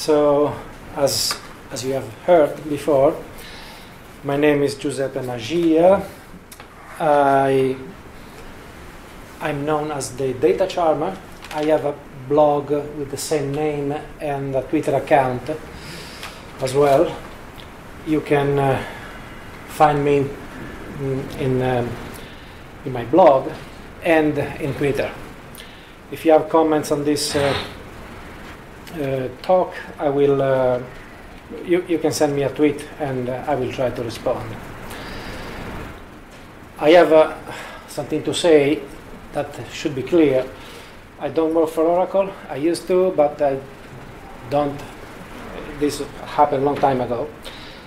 So, as, as you have heard before, my name is Giuseppe Maxia. I, I'm known as the Data Charmer. I have a blog with the same name and a Twitter account as well. You can uh, find me in, in, um, in, my blog and in Twitter. If you have comments on this uh, talk, I will. Uh, you, you can send me a tweet and uh, I will try to respond. I have uh, something to say that should be clear. I don't work for Oracle. I used to, but I don't. This happened a long time ago.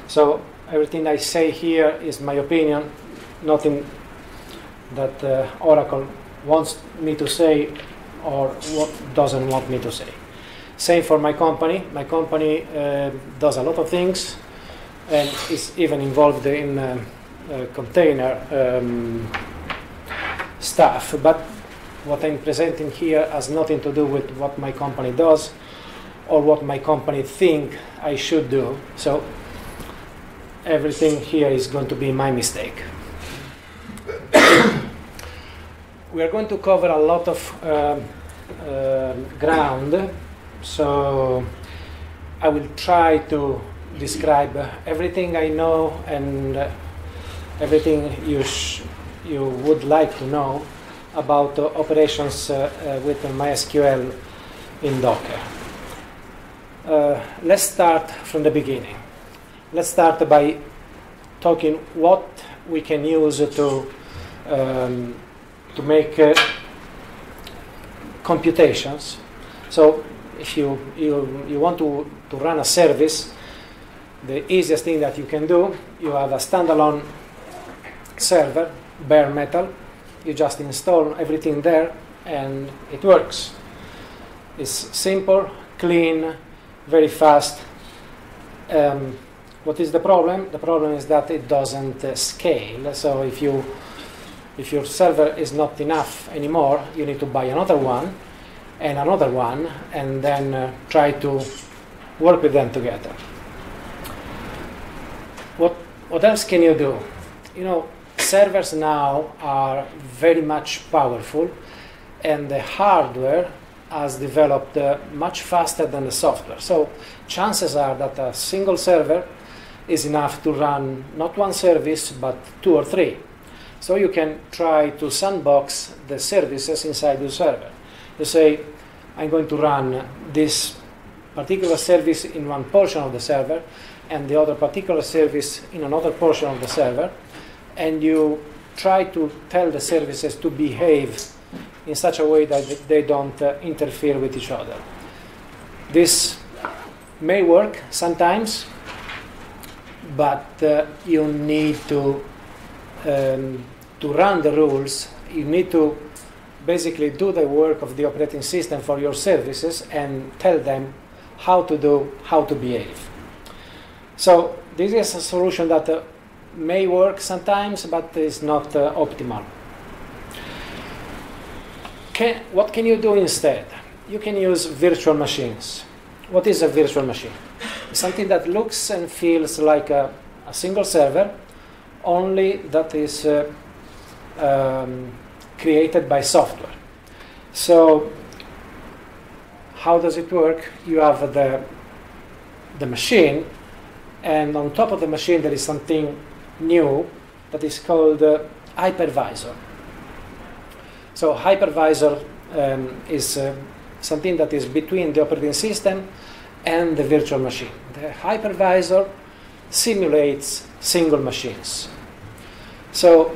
So everything I say here is my opinion, nothing that uh, Oracle wants me to say or what doesn't want me to say. Same for my company. My company uh, does a lot of things and is even involved in uh, uh, container um, stuff. But what I'm presenting here has nothing to do with what my company does or what my company think I should do. So everything here is going to be my mistake. we are going to cover a lot of uh, uh, ground so I will try to describe everything I know and everything you, you would like to know about uh, operations uh, uh, with MySQL in Docker. Uh, let's start from the beginning. Let's start by talking what we can use to, um, to make uh, computations. So if you, you, you want to, to run a service, the easiest thing that you can do, you have a standalone server, bare metal. You just install everything there and it works. It's simple, clean, very fast. Um, what is the problem? The problem is that it doesn't uh, scale. So if you if your server is not enough anymore, you need to buy another one and another one, and then uh, try to work with them together. What, what else can you do? You know, servers now are very much powerful, and the hardware has developed uh, much faster than the software. So chances are that a single server is enough to run not one service, but two or three. So you can try to sandbox the services inside the server. You say, I'm going to run this particular service in one portion of the server and the other particular service in another portion of the server, and you try to tell the services to behave in such a way that they don't uh, interfere with each other. This may work sometimes, but uh, you need to um, to run the rules. You need to basically do the work of the operating system for your services and tell them how to do, how to behave. So this is a solution that uh, may work sometimes, but is not uh, optimal. Can, what can you do instead? You can use virtual machines. What is a virtual machine? Something that looks and feels like a, a single server, only that is uh, um, created by software. So how does it work? You have the, the machine, and on top of the machine there is something new that is called uh, hypervisor. So hypervisor um, is uh, something that is between the operating system and the virtual machine. The hypervisor simulates single machines. So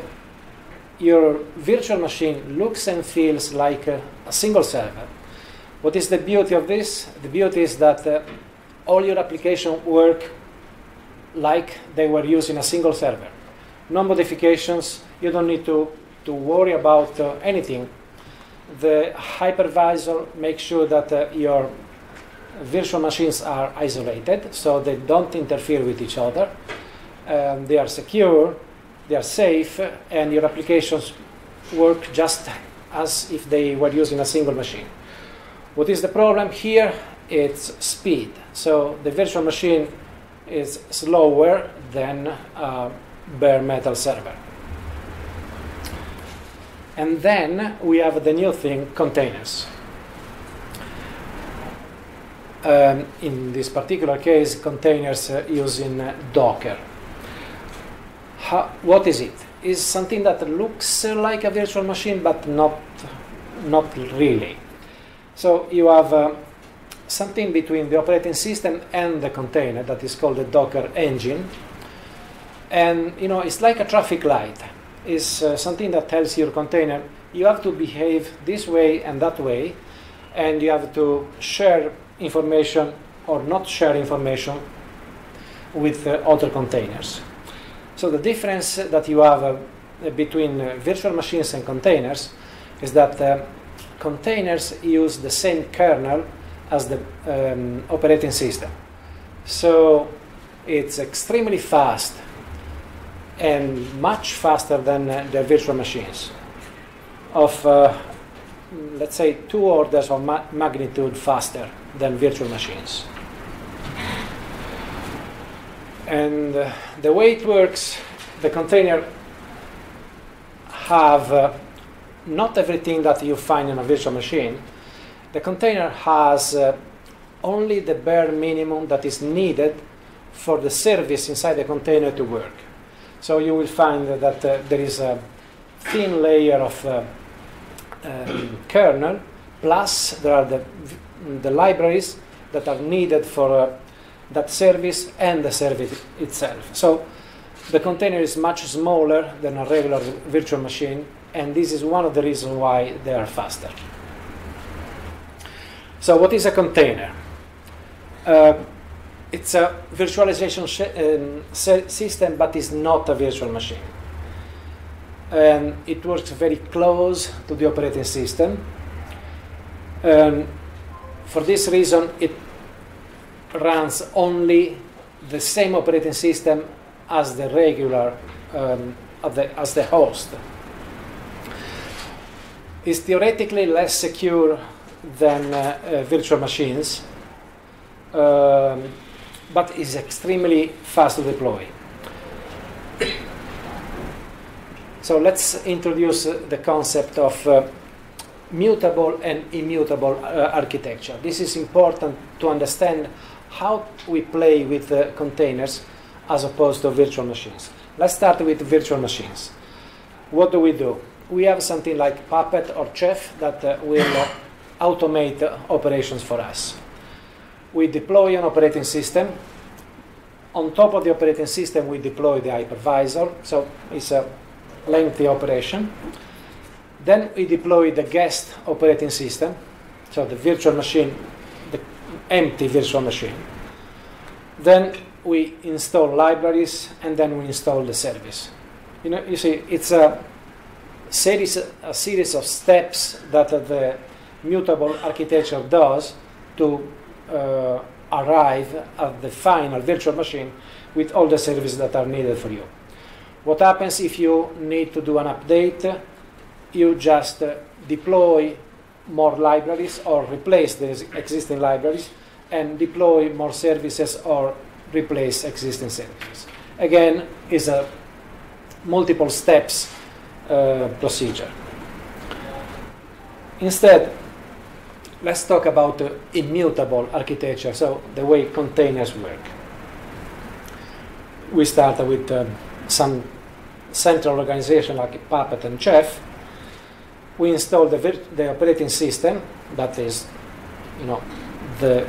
your virtual machine looks and feels like a, a, single server. What is the beauty of this? The beauty is that uh, all your applications work like they were using a single server. No modifications, you don't need to, to worry about uh, anything. The hypervisor makes sure that uh, your virtual machines are isolated, so they don't interfere with each other. Um, they are secure, they are safe, and your applications work just as if they were using a single machine. What is the problem here? its speed. So the virtual machine is slower than a bare metal server. And then we have the new thing containers. Um, in this particular case, containers uh, using uh, Docker. How, what is it? Is something that looks like a virtual machine, but not, not really. So you have uh, something between the operating system and the container that is called the Docker engine. And you know, it's like a traffic light. It's uh, something that tells your container you have to behave this way and that way, and you have to share information or not share information with uh, other containers. So the difference that you have uh, between uh, virtual machines and containers is that uh, containers use the same kernel as the um, operating system. So it's extremely fast and much faster than uh, the virtual machines of uh, let's say two orders of ma magnitude faster than virtual machines. And uh, the way it works, the container have uh, not everything that you find in a virtual machine. The container has uh, only the bare minimum that is needed for the service inside the container to work. So you will find that uh, there is a thin layer of uh, um, kernel, plus there are the, the libraries that are needed for uh, that service and the service itself. So the container is much smaller than a regular virtual machine, and this is one of the reasons why they are faster. So what is a container? Uh, it's a virtualization um, system, but it's not a virtual machine and it works very close to the operating system. And for this reason, it runs only the same operating system as the regular, um, the, as the host. It's theoretically less secure than uh, uh, virtual machines, um, but is extremely fast to deploy. So let's introduce uh, the concept of uh, mutable and immutable uh, architecture. This is important to understand how we play with uh, containers as opposed to virtual machines. Let's start with virtual machines. What do we do? We have something like Puppet or Chef that uh, will uh, automate operations for us. We deploy an operating system. On top of the operating system, we deploy the hypervisor. So it's a lengthy operation. Then we deploy the guest operating system, so the virtual machine, the empty virtual machine. Then we install libraries and then we install the service. You know, you see, it's a series, a series of steps that the mutable architecture does to uh, arrive at the final virtual machine with all the services that are needed for you. What happens if you need to do an update? You just uh, deploy more libraries or replace the existing libraries and deploy more services or replace existing services. Again, is a multiple steps uh, procedure. Instead, let's talk about the immutable architecture, so the way containers work. We start with uh, some central organization like Puppet and Chef, we install the, the operating system, that is, you know, the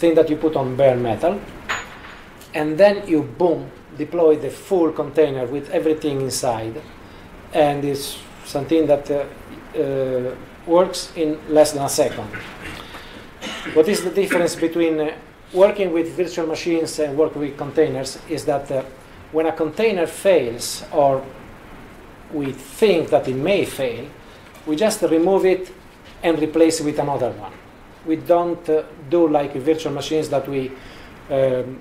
thing that you put on bare metal, and then you, boom, deploy the full container with everything inside, and it's something that uh, uh, works in less than a second. What is the difference between uh, working with virtual machines and working with containers is that uh, when a container fails or we think that it may fail, we just remove it and replace it with another one. We don't uh, do like virtual machines that we um,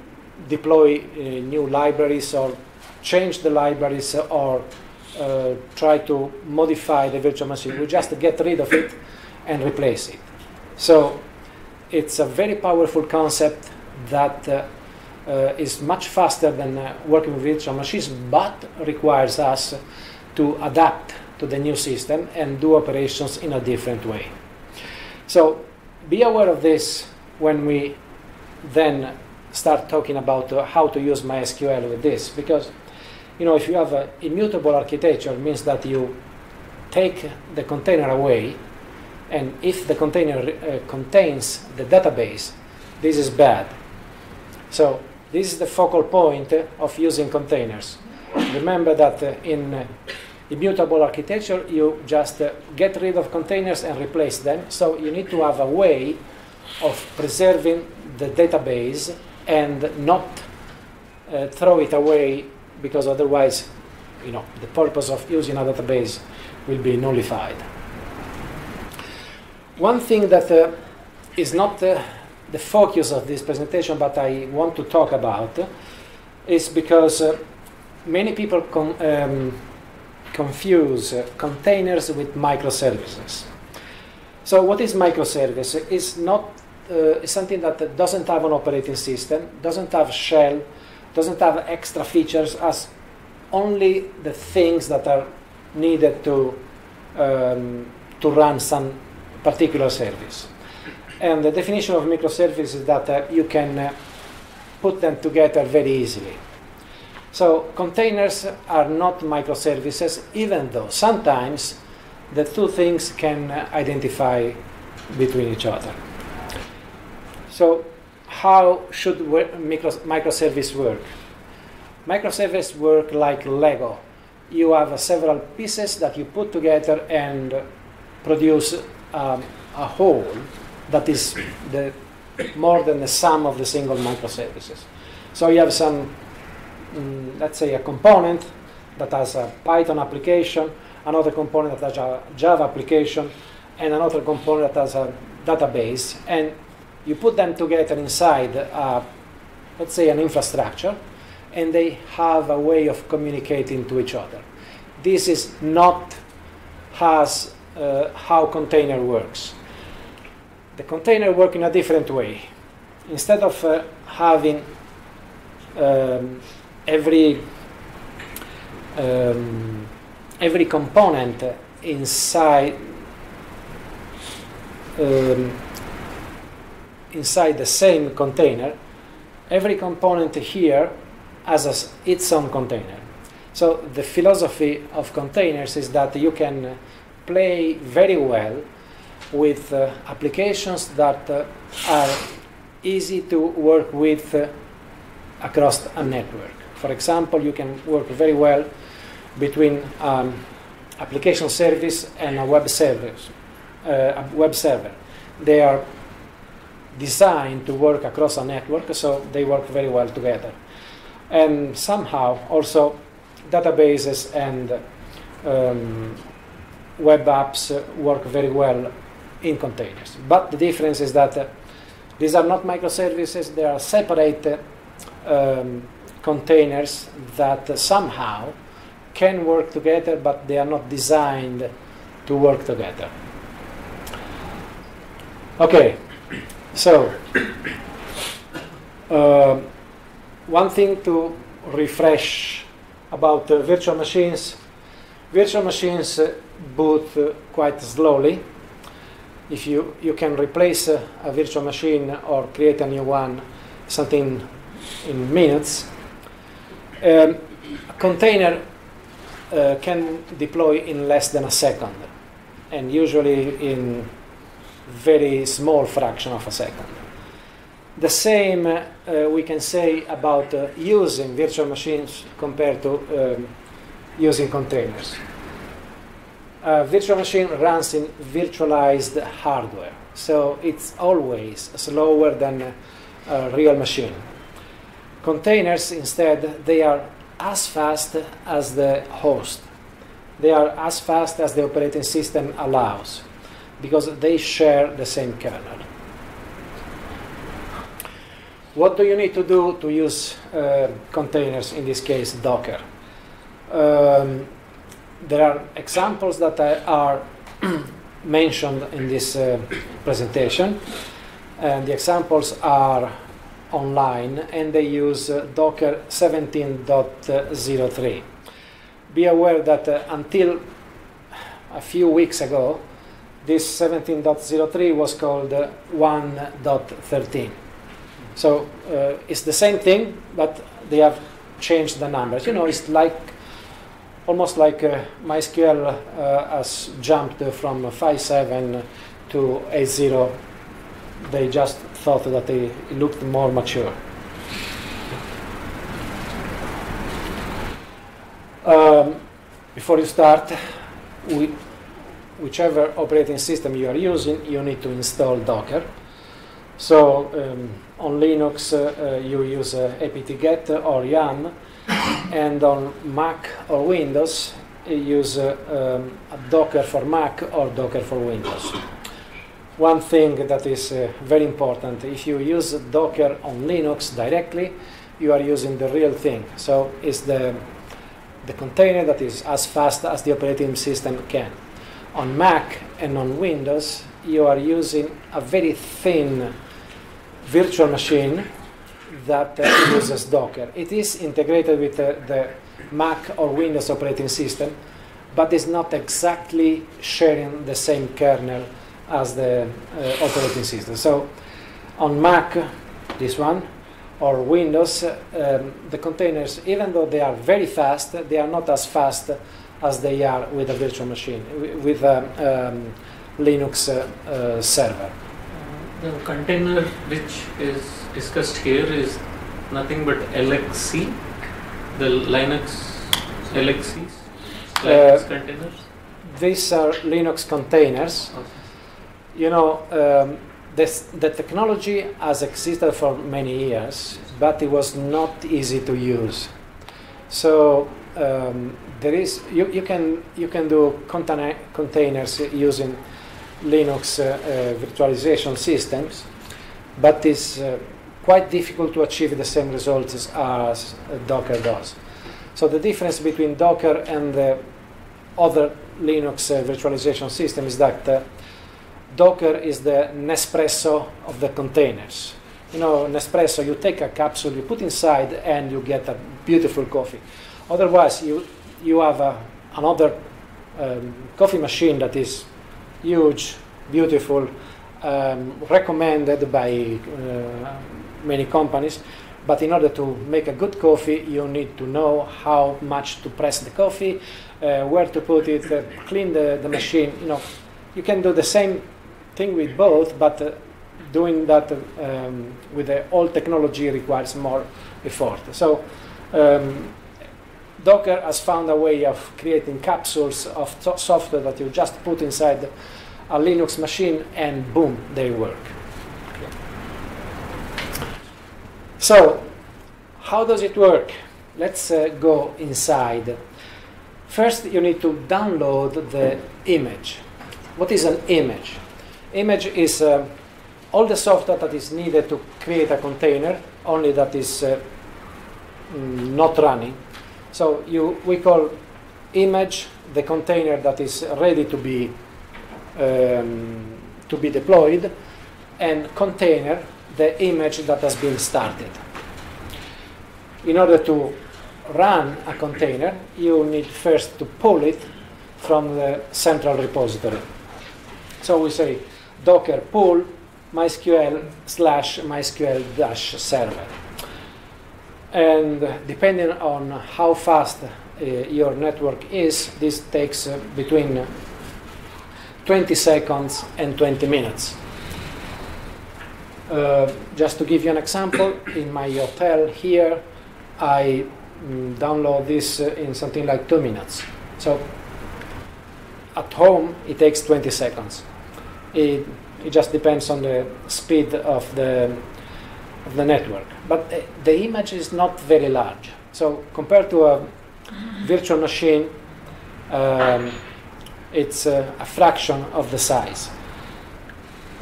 deploy uh, new libraries or change the libraries or uh, try to modify the virtual machine. We just get rid of it and replace it. So it's a very powerful concept that uh, uh, is much faster than uh, working with virtual machines, but requires us to adapt to the new system and do operations in a different way. So be aware of this when we then start talking about uh, how to use MySQL with this, because you know if you have an immutable architecture, it means that you take the container away, and if the container uh, contains the database, this is bad. So this is the focal point of using containers. Remember that uh, in uh, immutable architecture, you just uh, get rid of containers and replace them. So you need to have a way of preserving the database and not uh, throw it away because otherwise, you know, the purpose of using a database will be nullified. One thing that uh, is not uh, the focus of this presentation, but I want to talk about, is because uh, many people um, confuse uh, containers with microservices. So what is microservice? It's not uh, something that doesn't have an operating system, doesn't have shell, doesn't have extra features as only the things that are needed to um, to run some particular service. And the definition of microservice is that uh, you can uh, put them together very easily. So containers are not microservices, even though sometimes the two things can uh, identify between each other. So how should micro microservice work? Microservice work like Lego. You have several pieces that you put together and produce um, a whole that is the more than the sum of the single microservices. So you have some, mm, let's say, a component that has a Python application, another component that has a Java application, and another component that has a database, and you put them together inside, uh, let's say, an infrastructure, and they have a way of communicating to each other. This is not has, uh, how container works the container work in a different way. Instead of uh, having um, every um, every component inside um, inside the same container, every component here has a, its own container. So the philosophy of containers is that you can play very well with uh, applications that uh, are easy to work with uh, across a network. For example, you can work very well between um, application service and a web service, uh, a web server. They are designed to work across a network, so they work very well together. And somehow also databases and um, web apps work very well in containers. But the difference is that uh, these are not microservices, they are separate uh, um, containers that uh, somehow can work together, but they are not designed to work together. Okay, so uh, one thing to refresh about virtual machines virtual machines boot quite slowly if you, you can replace a, a, virtual machine or create a new one, something in minutes. Um, a container uh, can deploy in less than a second, and usually in very small fraction of a second. The same uh, we can say about uh, using virtual machines compared to um, using containers a virtual machine runs in virtualized hardware, so it's always slower than a real machine. Containers, instead, they are as fast as the host. They are as fast as the operating system allows because they share the same kernel. What do you need to do to use uh, containers, in this case Docker? Um, there are examples that are mentioned in this uh, presentation. And the examples are online and they use uh, Docker 17.03. Be aware that uh, until a few weeks ago, this 17.03 was called uh, 1.13. So uh, it's the same thing, but they have changed the numbers. You know, it's like almost like uh, MySQL has jumped from 5.7 to 8.0. They just thought that they, looked more mature. Um, before you start, we, whichever operating system you are using, you need to install Docker. So um, on Linux, uh, uh, you use uh, apt-get or yum, and on Mac or Windows, you use uh, um, Docker for Mac or Docker for Windows. One thing that is uh, very important, if you use Docker on Linux directly, you are using the real thing. So it's the, the container that is as fast as the operating system can. On Mac and on Windows, you are using a very thin virtual machine that uh, uses Docker. It is integrated with uh, the Mac or Windows operating system, but is not exactly sharing the same kernel as the uh, operating system. So on Mac, this one, or Windows, um, the containers, even though they are very fast, they are not as fast as they are with a virtual machine, with a um, Linux uh, uh, server. The container which is discussed here is nothing but LXC, the Linux LXCs, Linux Uh, containers. These are Linux containers. Okay. You know, um, this, the technology has existed for many years, but it was not easy to use. So um, there is you, you can you can do container, containers using Linux uh, uh, virtualization systems, but it's uh, quite difficult to achieve the same results as, as Docker does. So the difference between Docker and the other Linux uh, virtualization system is that uh, Docker is the Nespresso of the containers. You know, Nespresso, you take a capsule, you put inside, and you get a beautiful coffee. Otherwise, you, you have a, another um, coffee machine that is huge, beautiful, um, recommended by uh, many companies. But in order to make a good coffee, you need to know how much to press the coffee, uh, where to put it, uh, clean the, the machine. You know, you can do the same thing with both, but uh, doing that um, with the old technology requires more effort. So um, Docker has found a way of creating capsules of so- software that you just put inside a Linux machine and boom, they work. So, how does it work? Let's uh, go inside. First, you need to download the image. What is an image? Image is uh, all the software that is needed to create a container, only that is uh, mm, not running. So you, we call image the container that is ready to be um, to be deployed, and container the image that has been started. In order to run a container, you need first to pull it from the central repository. So we say docker pull mysql slash mysql dash server. And depending on how fast uh, your network is, this takes uh, between 20 seconds and 20 minutes. Uh, just to give you an example, in my hotel here, I mm, download this uh, in something like two minutes. So at home, it takes 20 seconds. It, it just depends on the speed of the, of the network. But uh, the image is not very large. So compared to a virtual machine, um, it's uh, a fraction of the size.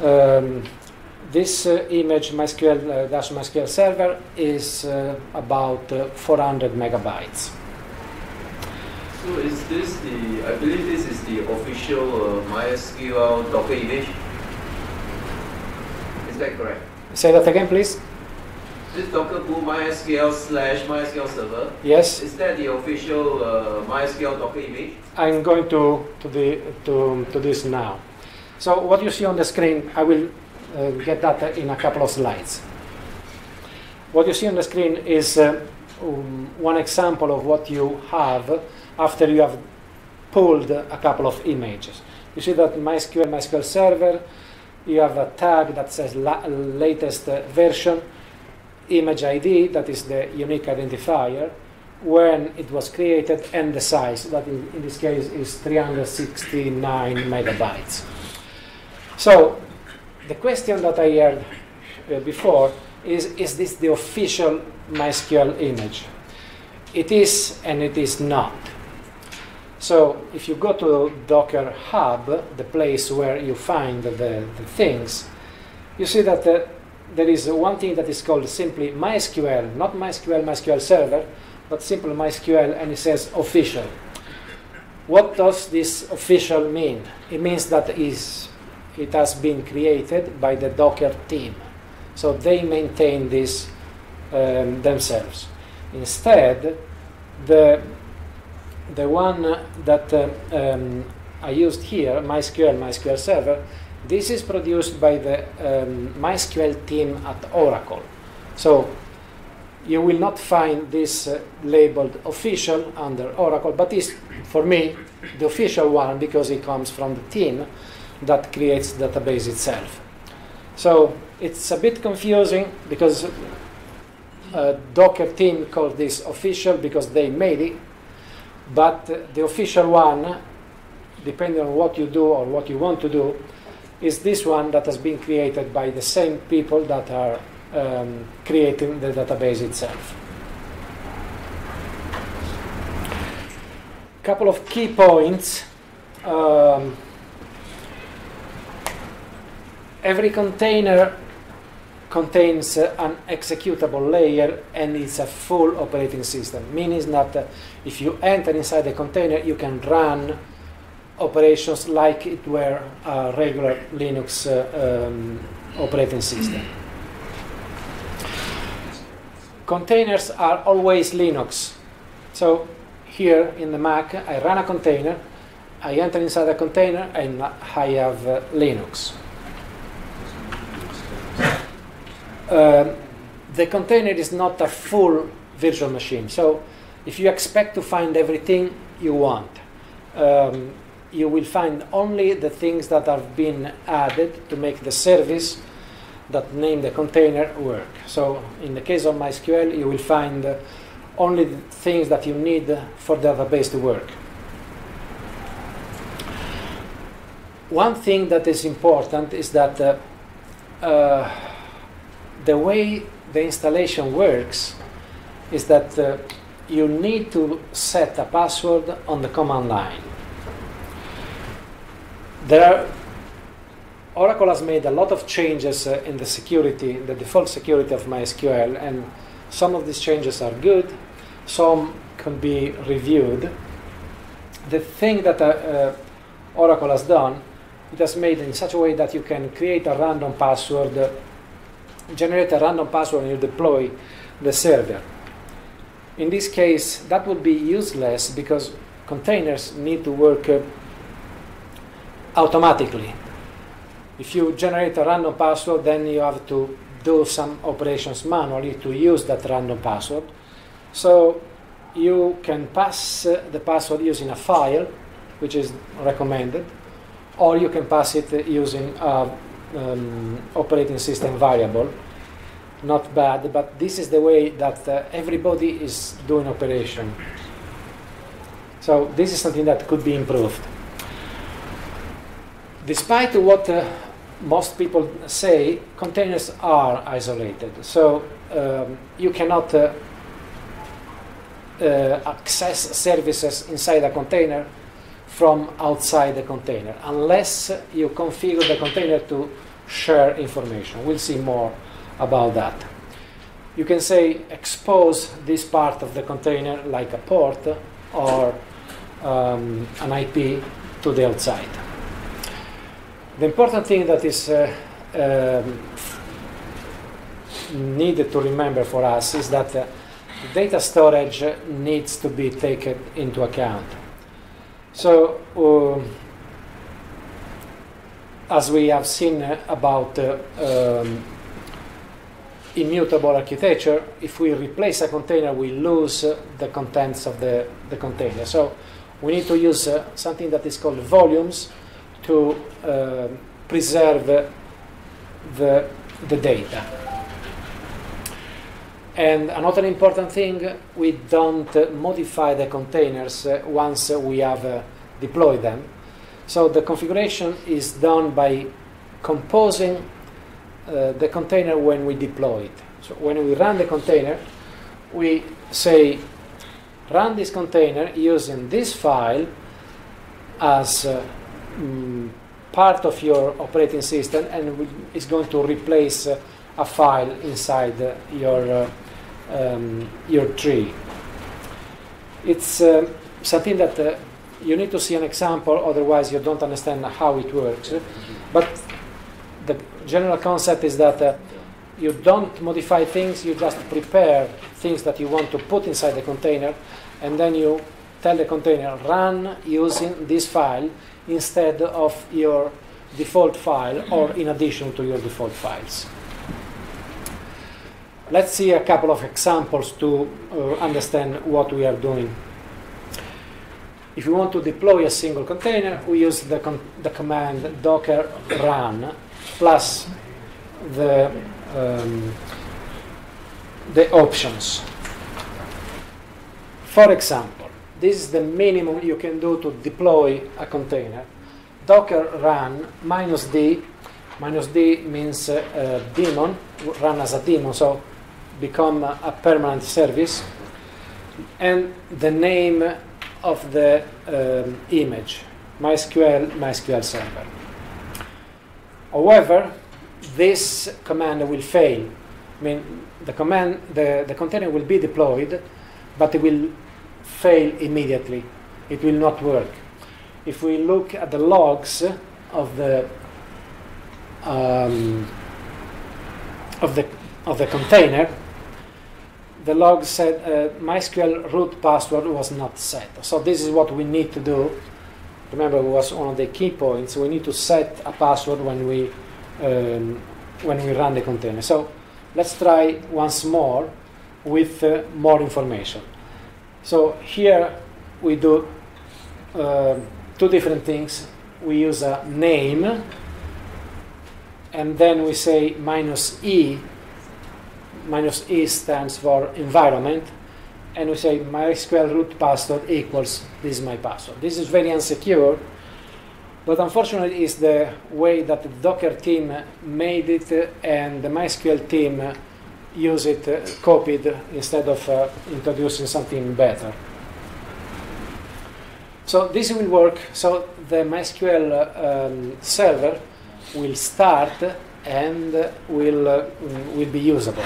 Um, this uh, image, MySQL uh, dash MySQL server, is uh, about uh, 400 megabytes. So is this the, I believe this is the official uh, MySQL Docker image? Is that correct? Say that again, please. This Docker pull MySQL slash MySQL server, Yes, is that the official uh, MySQL Docker image? I'm going to to the to to this now. So what you see on the screen, I will uh, get that in a couple of slides. What you see on the screen is uh, um, one example of what you have after you have pulled a couple of images. You see that MySQL, MySQL Server, you have a tag that says la- latest uh, version, image ID, that is the unique identifier, when it was created, and the size, that in, in this case is 369 megabytes. So, the question that I heard uh, before is is this the official MySQL image? It is and it is not. So if you go to Docker Hub, the place where you find the, the things, you see that uh, there is one thing that is called simply MySQL, not MySQL, MySQL Server, but simple MySQL, and it says official. What does this official mean? It means that is it has been created by the Docker team. So they maintain this um, themselves. Instead, the, the one that uh, um, I used here, MySQL, MySQL Server, this is produced by the um, MySQL team at Oracle. So you will not find this uh, labeled official under Oracle, but it's for me the official one because it comes from the team that creates the database itself. So it's a bit confusing because uh, Docker team called this official because they made it, but the official one, depending on what you do or what you want to do, is this one that has been created by the same people that are um, creating the database itself. Couple of key points. Um, every container contains uh, an executable layer and it's a full operating system meaning that uh, if you enter inside the container you can run operations like it were a regular linux uh, um, operating system. Containers are always linux. So here in the mac i run a container i enter inside a container and i have uh, linux um, the container is not a full virtual machine. So if you expect to find everything you want, um, you will find only the things that have been added to make the service that name the container work. So in the case of MySQL, you will find only the things that you need for the database to work. One thing that is important is that uh, uh, the way the installation works is that uh, you need to set a password on the command line. There are Oracle has made a lot of changes uh, in the security, the default security of MySQL, and some of these changes are good, some can be reviewed. The thing that uh, uh, Oracle has done, it has made in such a way that you can create a random password generate a random password and you deploy the server. In this case, that would be useless because containers need to work uh, automatically. If you generate a random password, then you have to do some operations manually to use that random password. So you can pass uh, the password using a file, which is recommended, or you can pass it uh, using a um, operating system variable. Not bad, but this is the way that uh, everybody is doing operation. So this is something that could be improved. Despite what uh, most people say, containers are isolated. So um, you cannot uh, uh, access services inside a container from outside the container unless you configure the container to share information. We'll see more about that. You can say expose this part of the container like a port or um, an IP to the outside. The important thing that is uh, um, needed to remember for us is that uh, data storage needs to be taken into account. So, um, as we have seen uh, about uh, um, immutable architecture, if we replace a container, we lose uh, the contents of the, the container. So we need to use uh, something that is called volumes to uh, preserve the, the data. And another important thing, we don't modify the containers uh, once we have uh, deployed them. So the configuration is done by composing uh, the container when we deploy it. So when we run the container, we say run this container using this file as uh, mm, part of your operating system and it's going to replace uh, a file inside uh, your um, your tree. It's uh, something that uh, you need to see an example, otherwise you don't understand how it works. But the general concept is that uh, you don't modify things, you just prepare things that you want to put inside the container, and then you tell the container run using this file instead of your default file or in addition to your default files. Let's see a couple of examples to uh, understand what we are doing. If we want to deploy a single container, we use the, the command docker run plus the, um, the options. For example, this is the minimum you can do to deploy a container. Docker run minus d, minus d means uh, daemon, run as a daemon, so become a, permanent service, and the name of the um, image, MySQL, MySQL Server. However, this command will fail. I mean, the command, the, the container will be deployed, but it will fail immediately. It will not work. If we look at the logs of the um, of the of the container, the log said uh, MySQL root password was not set. So this is what we need to do. Remember, it was one of the key points. We need to set a password when we um, when we run the container. So let's try once more with uh, more information. So here we do uh, two different things. We use a name, and then we say minus e minus e stands for environment, and we say MySQL root password equals this is my password. This is very unsecure, but unfortunately, it's the way that the Docker team made it, and the MySQL team use it copied instead of uh, introducing something better. So this will work. So the MySQL um, server will start and will, uh, will be usable.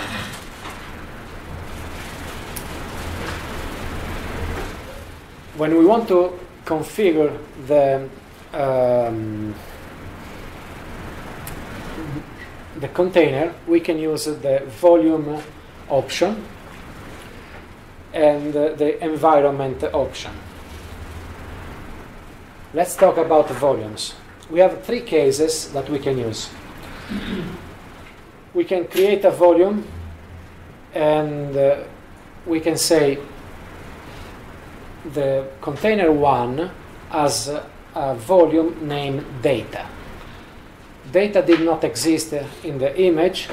When we want to configure the um, the container, we can use the volume option and the environment option. Let's talk about volumes. We have three cases that we can use we can create a volume and uh, we can say the container one has a, a volume named data. Data did not exist in the image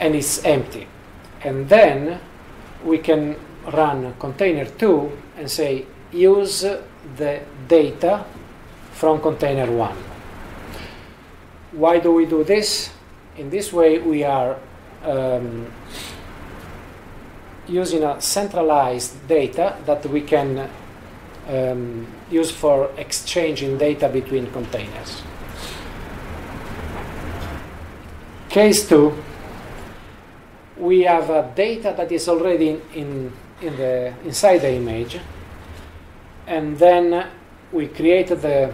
and it's empty. And then we can run container 2 and say use the data from container 1. Why do we do this? In this way, we are um, using a centralized data that we can um, use for exchanging data between containers. Case 2, we have a data that is already in, in, in the, inside the image, and then we create the,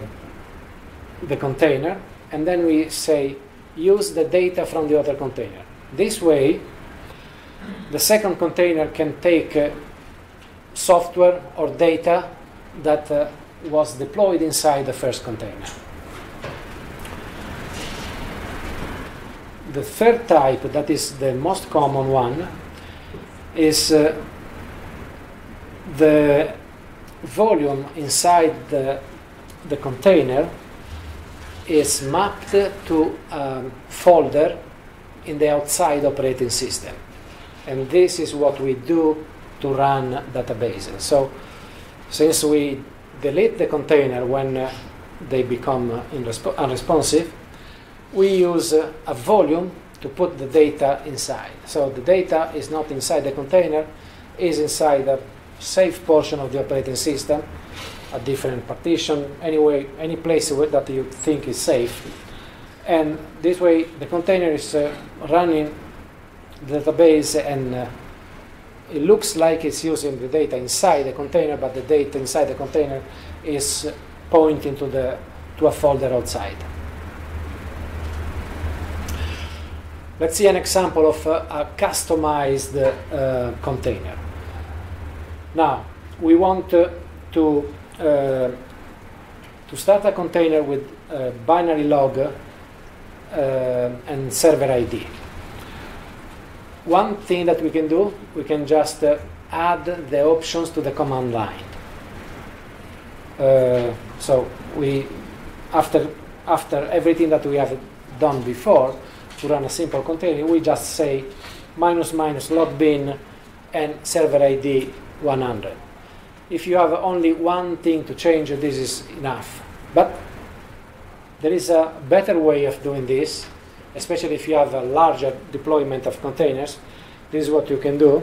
the container and then we say use the data from the other container. This way, the second container can take uh, software or data that uh, was deployed inside the first container. The third type, that is the most common one, is uh, the volume inside the, the container is mapped to a folder in the outside operating system. And this is what we do to run databases. So since we delete the container when uh, they become uh, unresponsive, we use uh, a volume to put the data inside. So the data is not inside the container, is inside a safe portion of the operating system, a different partition, anyway, any place that you think is safe. And this way, the container is uh, running the database and uh, it looks like it's using the data inside the container, but the data inside the container is pointing to, the, to a folder outside. Let's see an example of a, a customized uh, container. Now, we want uh, to, uh, to start a container with a binary log uh, and server ID one thing that we can do, we can just uh, add the options to the command line. Uh, so we, after, after everything that we have done before, to run a simple container, we just say minus minus log bin and server ID 100. If you have only one thing to change, this is enough. But there is a better way of doing this, especially if you have a larger deployment of containers, this is what you can do.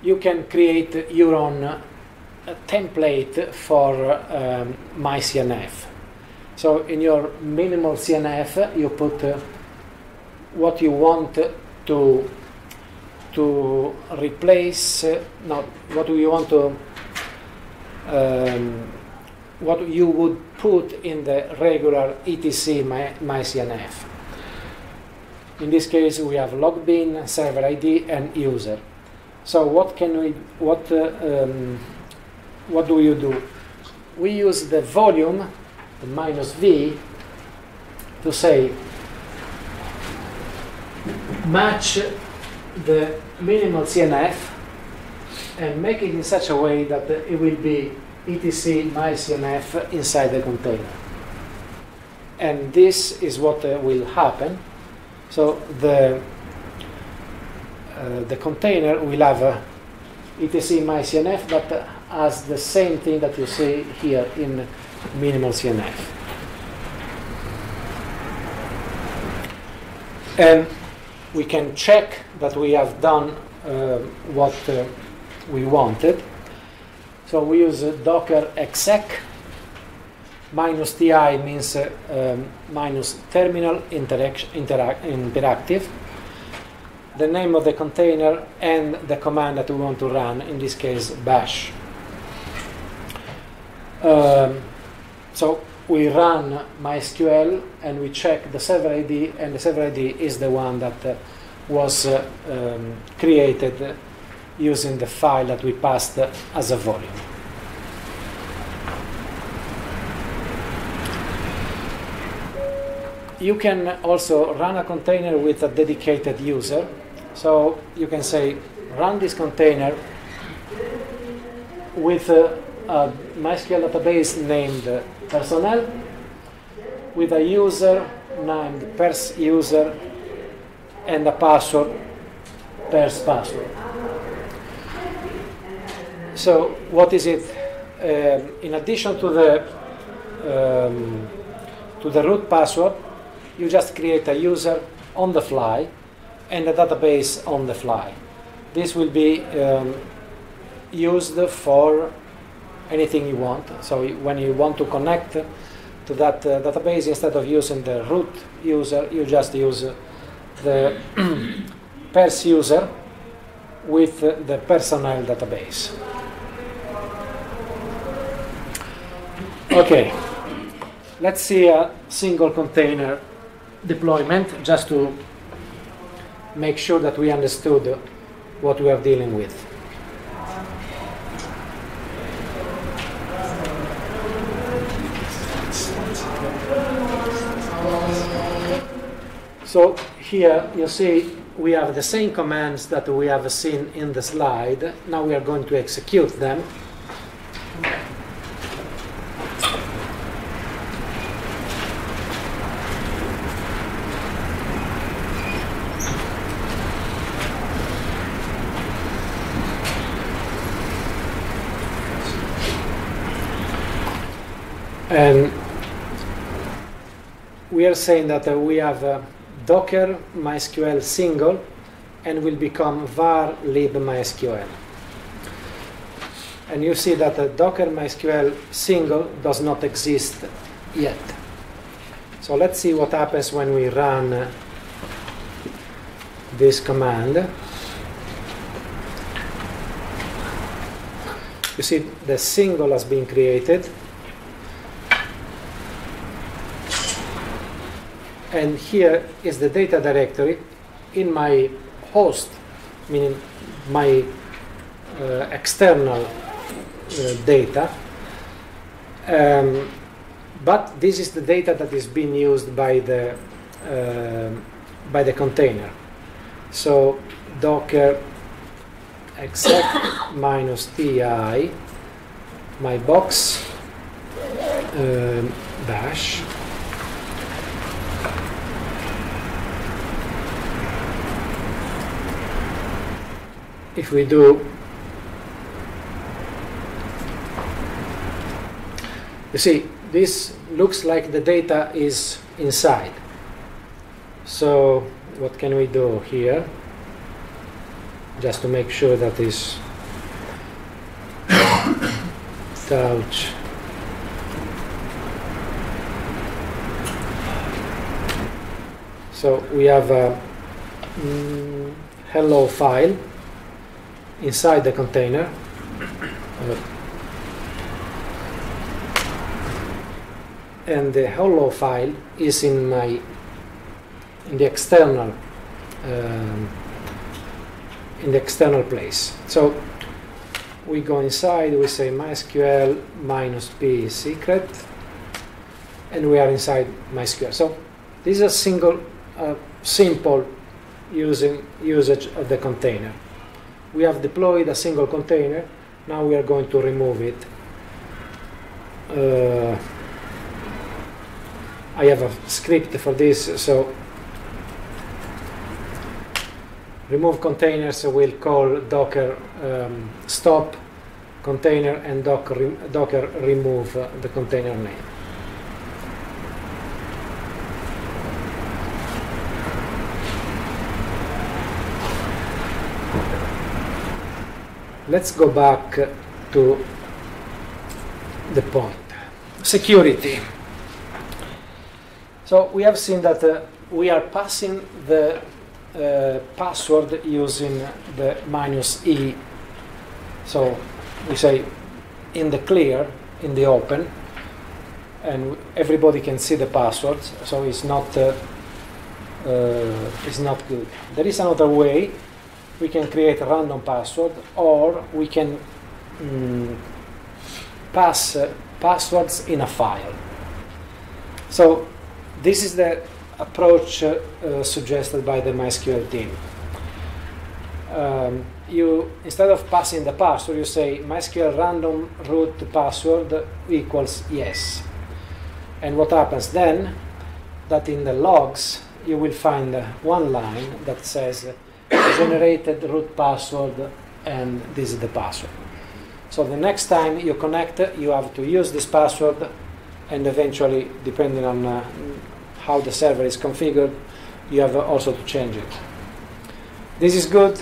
You can create your own uh, template for um, MyCNF. So in your minimal CNF, you put uh, what you want to to replace, uh, no, what do you want to, um, what you would put in the regular etc my, myCNF. In this case, we have logbin, server ID, and user. So what can we, what, uh, um, what do you do? We use the volume, the minus v, to say match the minimal CNF and make it in such a way that it will be etc my CNF inside the container. And this is what uh, will happen. So the, uh, the container will have uh, etc my CNF that has the same thing that you see here in minimal CNF. And we can check that we have done uh, what uh, we wanted. So we use uh, docker exec minus ti means uh, um, minus terminal interactive, the name of the container and the command that we want to run, in this case bash. Um, so we run MySQL and we check the server ID, and the server ID is the one that uh, was uh, um, created using the file that we passed as a volume. You can also run a container with a dedicated user. So you can say, run this container with a, a MySQL database named personnel with a user named pers user and a password pers password. So what is it? Um, in addition to the um, to the root password, you just create a user on the fly and a database on the fly. This will be um, used for anything you want. So when you want to connect to that uh, database, instead of using the root user, you just use the pers user with the personnel database. Okay, let's see a single container deployment just to make sure that we understood what we are dealing with. So here you see we have the same commands that we have seen in the slide. Now we are going to execute them. And we are saying that uh, we have uh, docker mysql single and will become var lib mysql. And you see that the docker mysql single does not exist yet. So let's see what happens when we run this command. You see the single has been created and here is the data directory in my host, meaning my uh, external uh, data. Um, but this is the data that is being used by the uh, by the container. So docker exec minus ti my box um, bash if we do you see this looks like the data is inside. So what can we do here? Just to make sure that is touch so we have a mm, hello file inside the container. And the hello file is in my in the external um, in the external place. So we go inside, we say MySQL minus p secret, and we are inside MySQL. So this is a single, uh, simple using usage of the container we have deployed a single container. Now we are going to remove it. Uh, I have a script for this, so remove containers will call docker um, stop container and docker, docker remove uh, the container name. Let's go back to the point. Security. So we have seen that uh, we are passing the uh, password using the minus e. So we say in the clear, in the open, and everybody can see the password. So it's not uh, uh it's not good. There is another way we can create a random password or we can mm, pass uh, passwords in a file. So this is the approach uh, uh, suggested by the MySQL team. Um, you instead of passing the password, you say MySQL random root password equals yes. And what happens then? That in the logs you will find one line that says generated root password and this is the password. So the next time you connect, you have to use this password and eventually, depending on uh, how the server is configured, you have also to change it. This is good,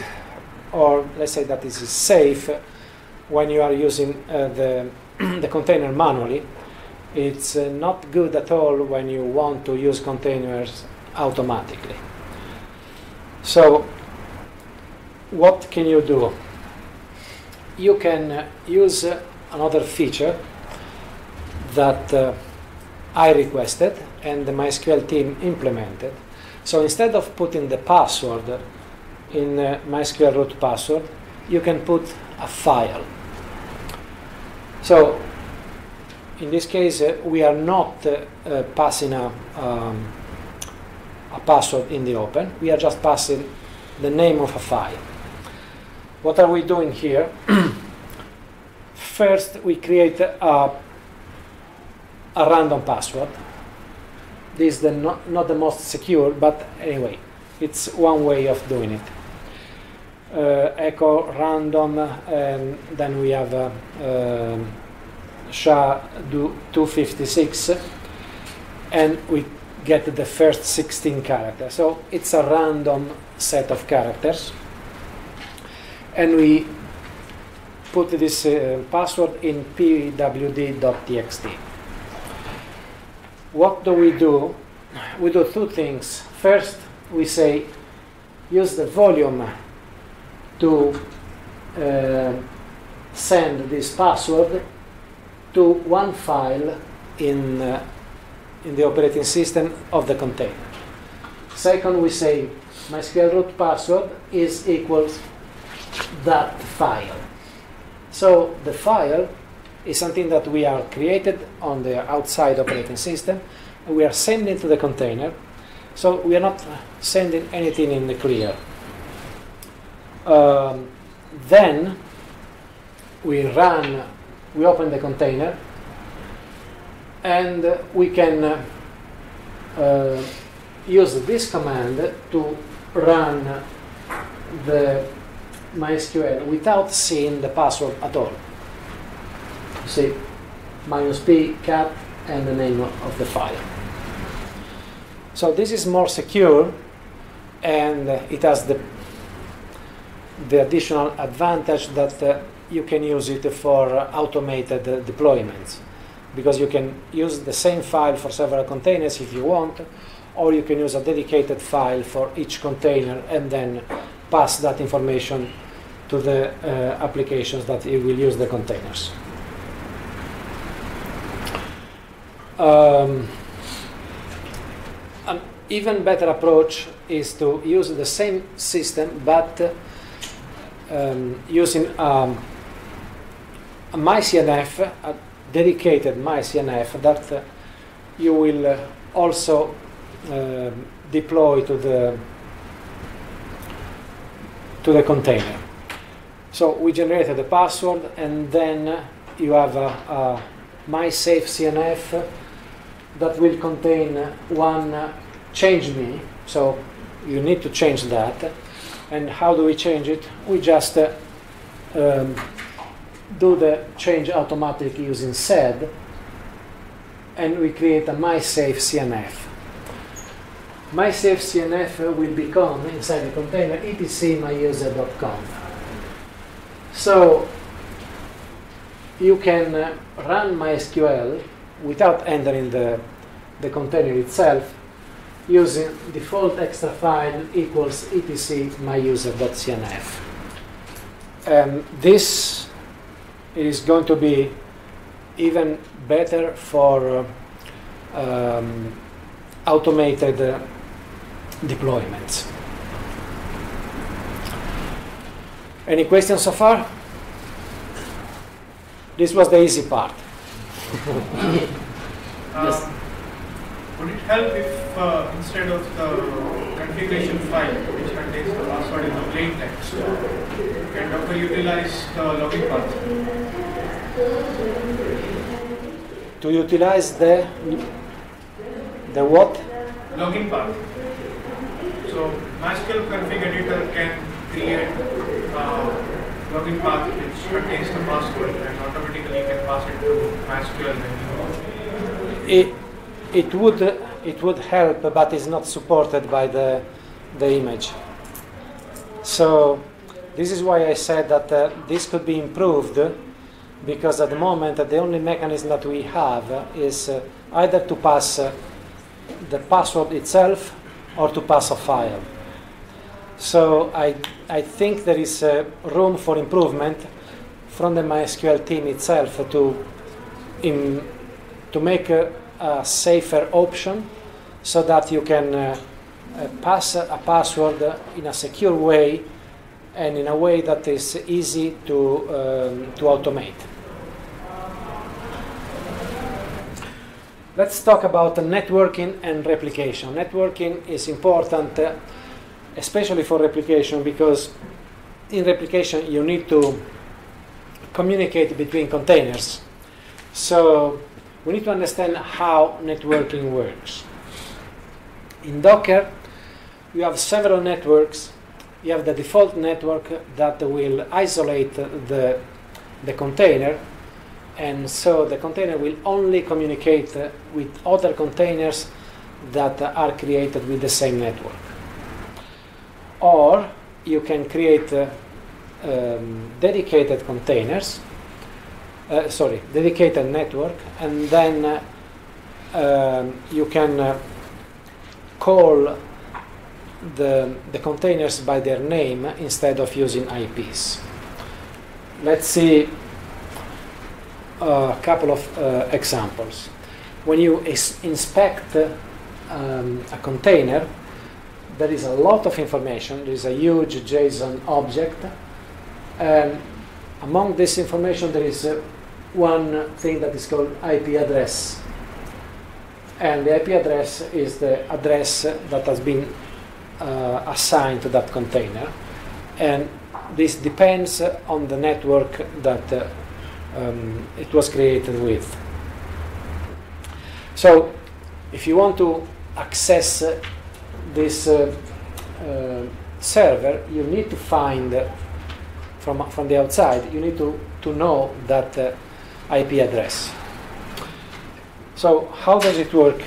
or let's say that this is safe when you are using uh, the, the container manually. It's uh, not good at all when you want to use containers automatically. So what can you do? You can uh, use uh, another feature that uh, I requested and the MySQL team implemented. So instead of putting the password in MySQL root password, you can put a file. So in this case, uh, we are not uh, uh, passing a, um, a password in the open. We are just passing the name of a file. What are we doing here? First, we create a, a random password. This is the not, not the most secure, but anyway, it's one way of doing it. Uh, echo random, and then we have uh, um, SHA-256, and we get the first 16 characters. So it's a random set of characters, and we put this uh, password in pwd.txt. What do we do? We do two things. First, we say use the volume to uh, send this password to one file in, uh, in the operating system of the container. Second, we say MySQL root password is equals that file. So the file is something that we are created on the outside operating system. And we are sending to the container. So we are not sending anything in the clear. Um, then we run we open the container and we can uh, use this command to run the MySQL without seeing the password at all. You see, minus p cat and the name of the file. So this is more secure and it has the, the additional advantage that uh, you can use it for automated uh, deployments because you can use the same file for several containers if you want, or you can use a dedicated file for each container and then pass that information to the uh, applications that will use the containers. Um, an even better approach is to use the same system but um, using um, a MyCNF, a dedicated MyCNF that uh, you will uh, also uh, deploy to the to the container. So we generated the password, and then you have a, a MySafe CNF that will contain one change me. So you need to change that. And how do we change it? We just uh, um, do the change automatic using sed, and we create a MySafe CNF. MySafe CNF will become, inside the container, etc myuser.conf. So you can uh, run MySQL without entering the, the container itself using default extra file equals etc myuser.cnf. And this is going to be even better for uh, um, automated uh, deployments. Any questions so far? This was the easy part. yes. Would it help if uh, instead of the configuration file which contains the password in the plain text, can Docker utilize the login path? To utilize the the what? Login path. So MySQL config editor can create uh, login path which contains the password and automatically can pass it to MySQL it, it would it would help, but it's not supported by the the image. So this is why I said that uh, this could be improved, because at the moment uh, the only mechanism that we have is uh, either to pass uh, the password itself or to pass a file. So I I think there is uh, room for improvement from the MySQL team itself to in to make a safer option so that you can uh, uh, pass a password in a secure way and in a way that is easy to, um, to automate. Let's talk about networking and replication. Networking is important, uh, especially for replication, because in replication you need to communicate between containers. So we need to understand how networking works. In Docker, you have several networks. You have the default network that will isolate the, the container, and so the container will only communicate with other containers that are created with the same network. Or you can create uh, um, dedicated containers, uh, sorry, dedicated network, and then uh, um, you can uh, call the, the containers by their name instead of using IPs. Let's see a couple of uh, examples. When you inspect um, a container, there is a lot of information. There is a huge JSON object. And among this information, there is uh, one thing that is called IP address. And the IP address is the address that has been uh, assigned to that container. And this depends on the network that uh, um, it was created with. So, if you want to access uh, this uh, uh, server, you need to find uh, from, from the outside, you need to, to know that uh, IP address. So, how does it work?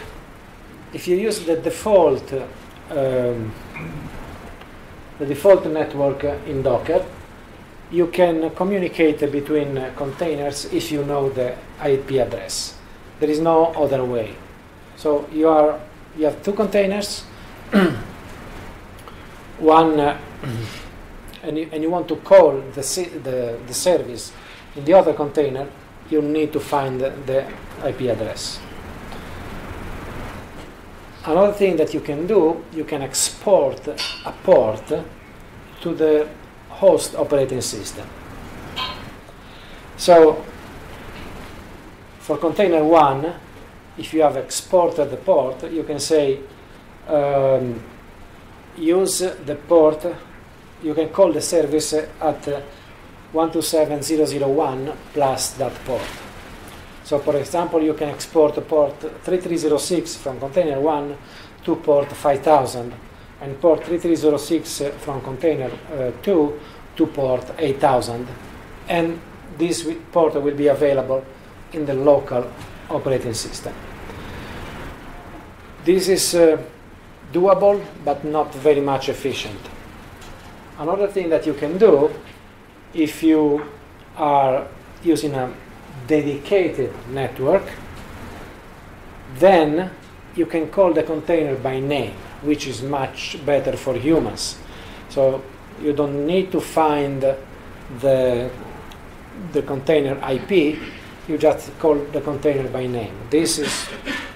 If you use the default um, the default network in Docker, you can communicate between containers if you know the IP address. There is no other way. So you are you have two containers, one, uh, and, you, and you want to call the, the the service in the other container. You need to find the, the IP address. Another thing that you can do, you can export a port to the host operating system. So, for container 1, if you have exported the port, you can say um, use the port, you can call the service at 127001 plus that port. So for example, you can export port 3306 from container 1 to port 5000 and port 3306 from container uh, 2 to port 8000 and this port will be available in the local operating system. This is uh, doable but not very much efficient. Another thing that you can do if you are using a dedicated network, then you can call the container by name, which is much better for humans. So you don't need to find the, the container IP, you just call the container by name. This is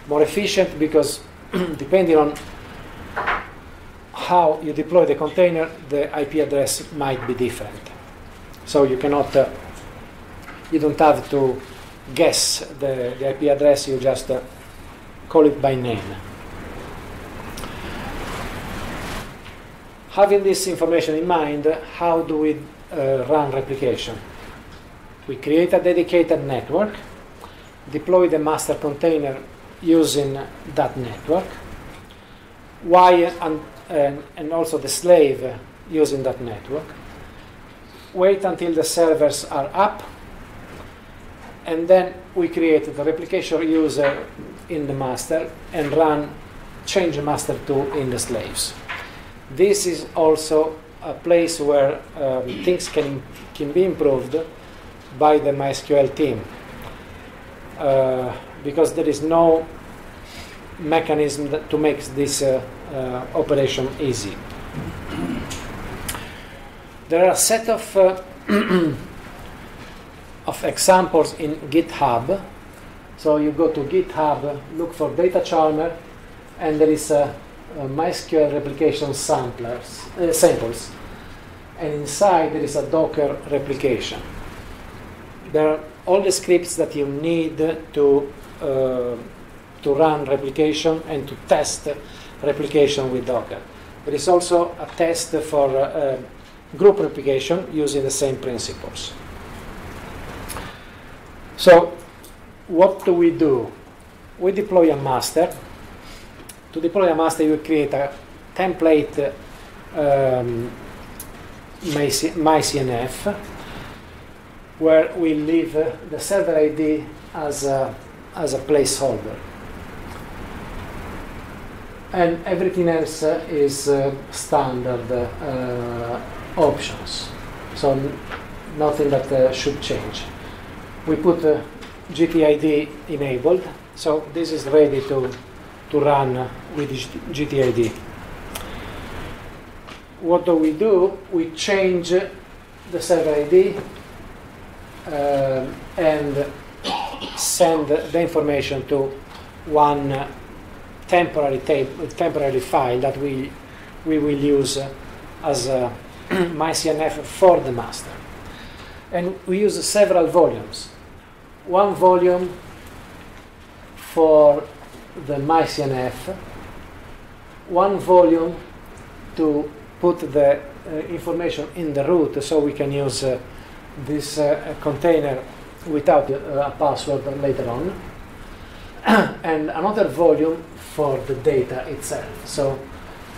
more efficient because depending on how you deploy the container, the IP address might be different. So you cannot uh, you don't have to guess the, the IP address, you just uh, call it by name. Having this information in mind, how do we uh, run replication? We create a dedicated network, deploy the master container using that network, and, and, and also the slave using that network, wait until the servers are up and then we create the replication user in the master and run change master to in the slaves. This is also a place where um, things can, can be improved by the MySQL team uh, because there is no mechanism to make this uh, uh, operation easy. There are a set of uh, of examples in GitHub. So you go to GitHub, look for Data Charmer, and there is a, MySQL replication samplers, uh, samples. And inside there is a Docker replication. There are all the scripts that you need to, uh, to run replication and to test replication with Docker. There is also a test for uh, group replication using the same principles. So, what do we do? We deploy a master. To deploy a master, you create a template um, MyCNF where we leave the server ID as a, as a placeholder. And everything else uh, is uh, standard uh, options. So nothing that uh, should change. We put GTID enabled, so this is ready to, to run with GTID. What do we do? We change the server ID uh, and send the information to one temporary table, temporary file that we we will use as a MyCNF for the master. And we use several volumes. One volume for the MyCNF, one volume to put the uh, information in the root so we can use uh, this uh, container without uh, a password later on, and another volume for the data itself. So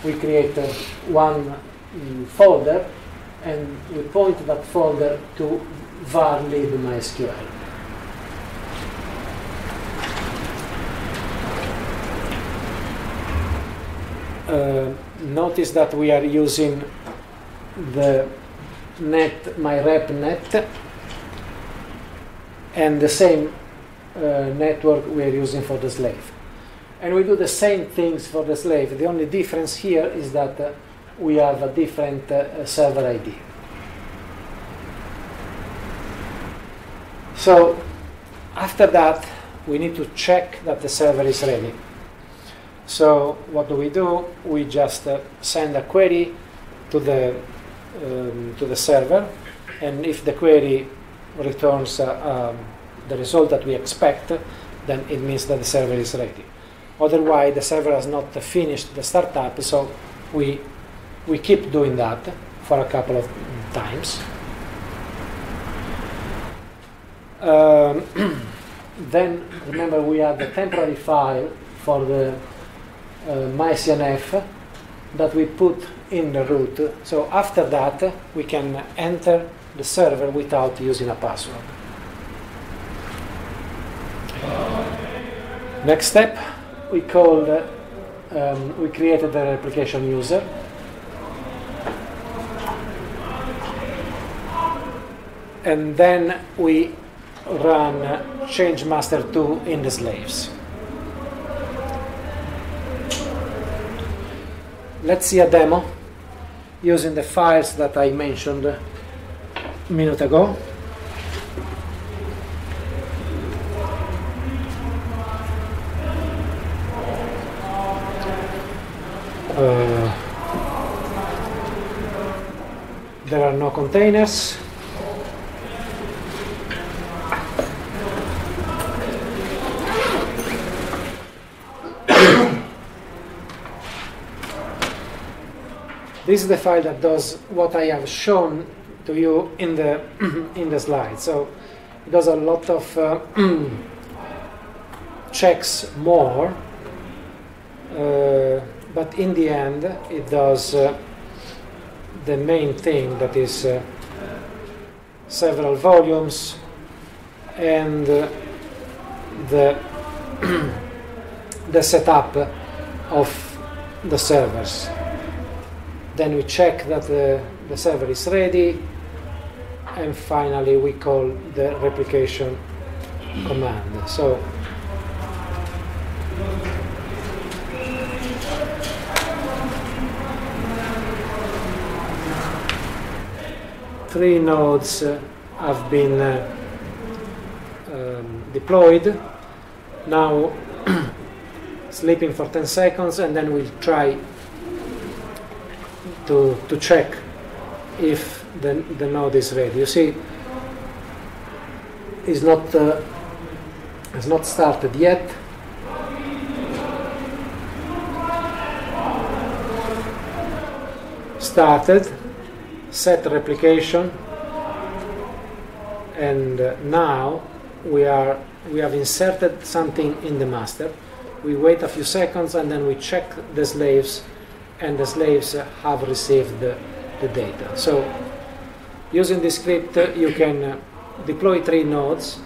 we create uh, one mm, folder and we point that folder to var lib MySQL. Uh, notice that we are using the net myrep net and the same uh, network we are using for the slave. And we do the same things for the slave. The only difference here is that uh, we have a different uh, server id so after that we need to check that the server is ready so what do we do we just uh, send a query to the um, to the server, and if the query returns uh, um, the result that we expect, then it means that the server is ready. Otherwise, the server has not finished the startup, so we we keep doing that for a couple of times. Um, then remember we have the temporary file for the MyCNF that we put in the root. So after that, we can enter the server without using a password. Next step, we called, um, we created the replication user. And then we run change master to in the slaves. Let's see a demo using the files that I mentioned a minute ago. Uh, there are no containers. This is the file that does what I have shown to you in the in the slide. So it does a lot of uh, checks more, uh, but in the end it does uh, the main thing that is uh, several volumes and uh, the the setup of the servers. Then we check that the, the server is ready, and finally we call the replication command. So three nodes uh, have been uh, um, deployed. Now sleeping for 10 seconds and then we'll try to, to check if the, the node is ready. You see, it's not, uh, it's not started yet. Started, set replication, and uh, now we are we have inserted something in the master. We wait a few seconds and then we check the slaves, and the slaves uh, have received the, the data. So, using this script, uh, you can uh, deploy three nodes,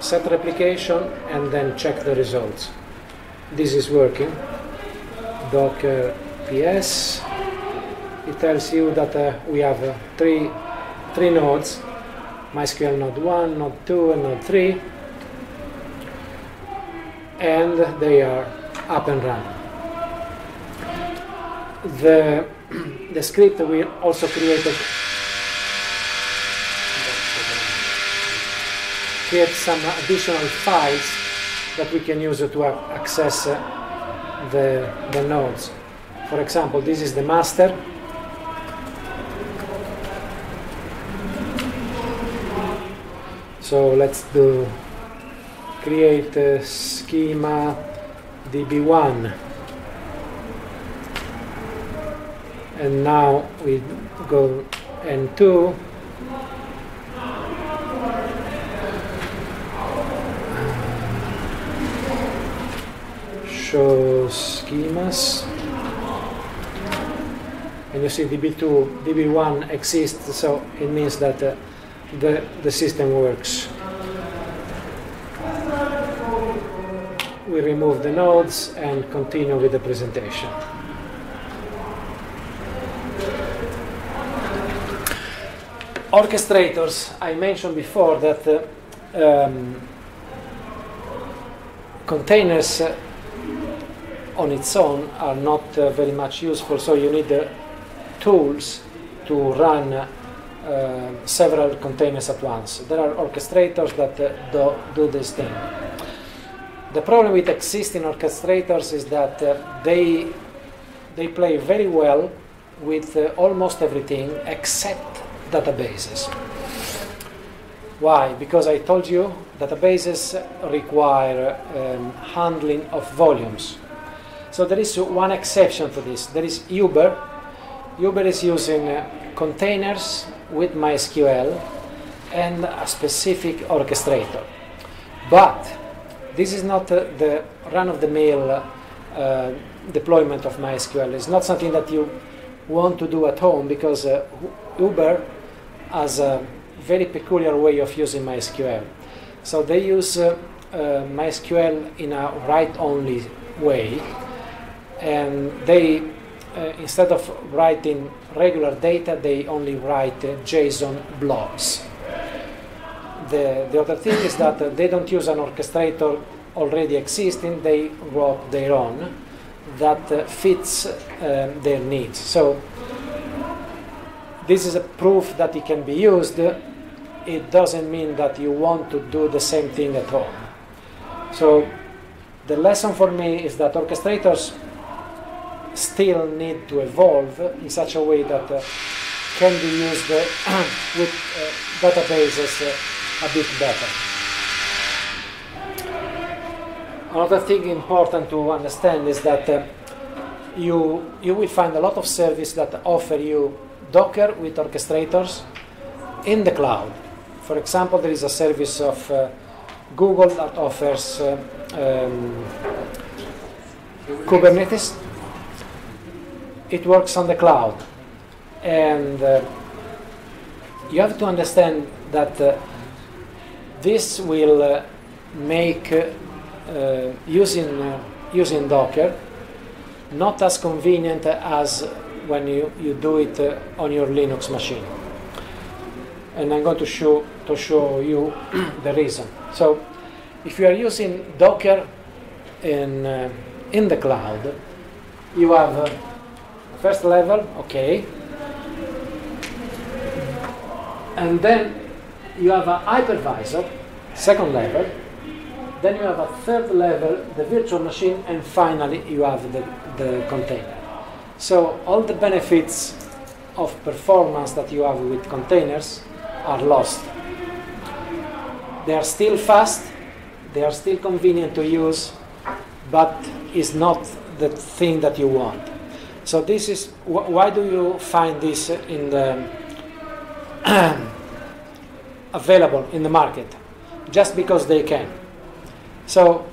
set replication, and then check the results. This is working. Docker PS. It tells you that uh, we have uh, three three nodes MySQL node 1, node 2, and node 3, and they are up and running. The, the script we also created. Create some additional files that we can use to access uh, the, the nodes. For example, this is the master. So let's do create a schema db1 and now we go n2 show schemas and you see db2 db1 exists so it means that uh, the, the system works. We remove the nodes and continue with the presentation. Orchestrators, I mentioned before that uh, um, containers uh, on its own are not uh, very much useful, so you need uh, tools to run uh, several containers at once. There are orchestrators that uh, do, do this thing. The problem with existing orchestrators is that they, they play very well with almost everything except databases. Why? Because I told you databases require um, handling of volumes. So there is one exception to this. There is Uber. Uber is using uh, containers with MySQL and a specific orchestrator. But this is not uh, the run-of-the-mill uh, deployment of MySQL. It's not something that you want to do at home because uh, Uber has a very peculiar way of using MySQL. So they use uh, uh, MySQL in a write-only way, and they uh, instead of writing regular data, they only write uh, JSON blobs. The, the other thing is that uh, they don't use an orchestrator already existing, they wrote their own that uh, fits their needs. So this is a proof that it can be used. It doesn't mean that you want to do the same thing at all. So the lesson for me is that orchestrators still need to evolve in such a way that uh, can be used uh, with uh, databases uh, a bit better. Another thing important to understand is that uh, you, you will find a lot of services that offer you Docker with orchestrators in the cloud. For example, there is a service of uh, Google that offers um, Kubernetes it works on the cloud. And uh, you have to understand that uh, this will uh, make uh, uh, using, uh, using Docker not as convenient as when you, you do it uh, on your Linux machine. And I'm going to show, to show you the reason. So, if you are using Docker in, uh, in the cloud, you have uh, First level, okay. And then you have a hypervisor, second level, Then you have a third level, the virtual machine, and finally you have the, the container. So all the benefits of performance that you have with containers are lost. They are still fast, they are still convenient to use, but is not the thing that you want. So this is wh- why do you find this in the available in the market? Just because they can. So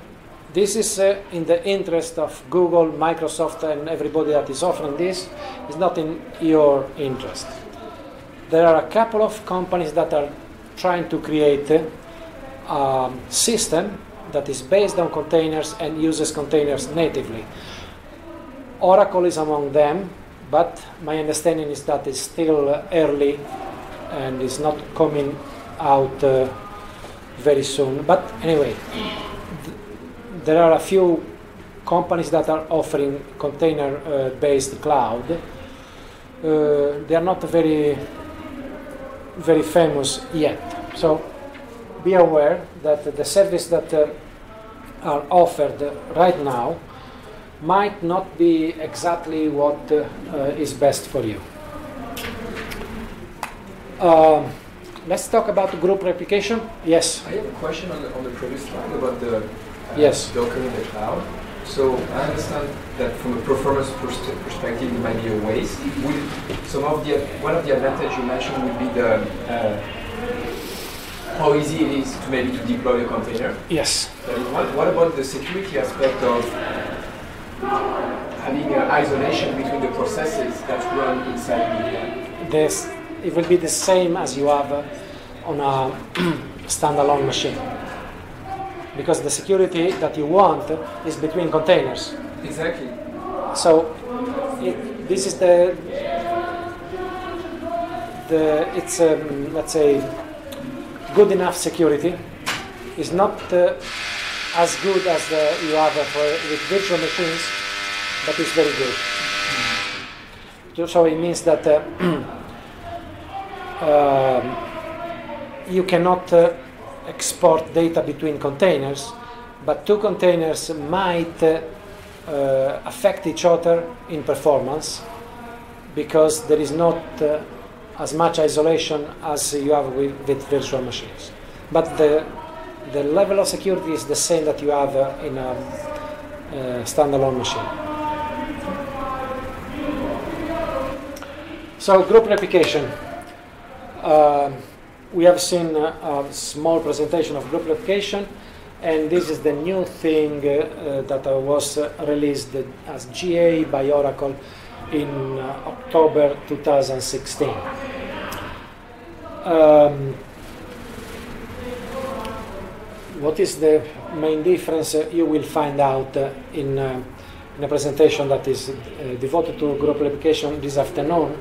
this is uh, in the interest of Google, Microsoft, and everybody that is offering this. It's not in your interest. There are a couple of companies that are trying to create a um, system that is based on containers and uses containers natively. Oracle is among them, but my understanding is that it's still uh, early and is not coming out uh, very soon. But anyway, there are a few companies that are offering container-based cloud. Uh, they are not very, very famous yet. So be aware that the service that uh, are offered right now might not be exactly what uh, uh, is best for you. Um, let's talk about group replication. Yes. I have a question on the, on the previous slide about the uh, Yes. Docker in the cloud. So I understand that from a performance pers- perspective, it might be a waste. Will some of the one of the advantages you mentioned would be the uh, how easy it is to maybe to deploy a container. Yes. One. What about the security aspect of having uh, isolation between the processes that run inside the? This, it will be the same as you have uh, on a standalone machine. Because the security that you want is between containers. Exactly. So it, this is the the it's um, let's say good enough security. is not uh, as good as uh, you have uh, for, with virtual machines, but it's very good. So it means that uh, um, you cannot uh, export data between containers, but two containers might uh, uh, affect each other in performance because there is not uh, as much isolation as you have with, with virtual machines. But the, the level of security is the same that you have uh, in a uh, standalone machine. So group replication. We have seen a small presentation of group replication, and this is the new thing uh, uh, that was uh, released as GA by Oracle in October 2016. Um, what is the main difference? Uh, you will find out uh, in, uh, in a presentation that is devoted to group replication this afternoon.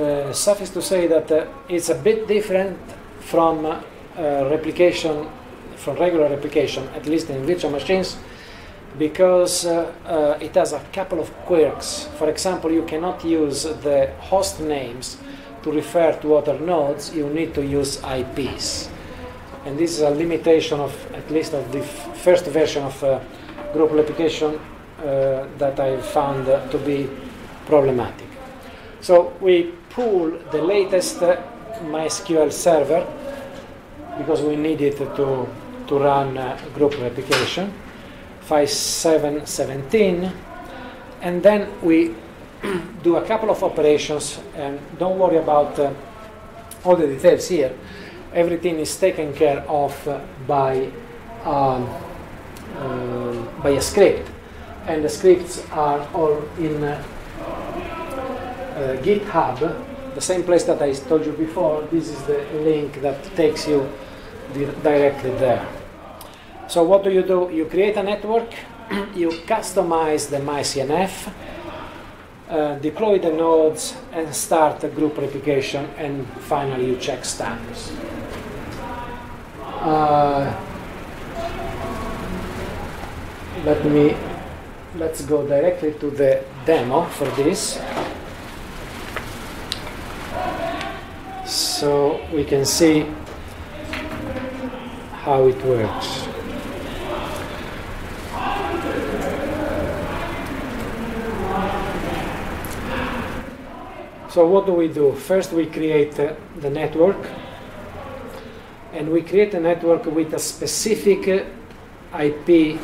Uh, suffice to say that uh, it's a bit different from uh, replication, from regular replication, at least in virtual machines, because uh, uh, it has a couple of quirks. For example, you cannot use the host names to refer to other nodes, you need to use IPs. And this is a limitation of, at least of the first version of uh, group replication that I found to be problematic. So we pull the latest uh, MySQL server because we need it to, to run uh, group replication, 5717, and then we do a couple of operations and don't worry about uh, all the details here. Everything is taken care of uh, by, um, uh, by a script, and the scripts are all in uh, GitHub, the same place that I told you before. This is the link that takes you di- directly there. So what do you do? You create a network, you customize the MyCNF, uh, deploy the nodes, and start a group replication, and finally you check status. Uh, let me let's go directly to the demo for this. so we can see how it works. So what do we do? First we create uh, the network and we create a network with a specific uh, IP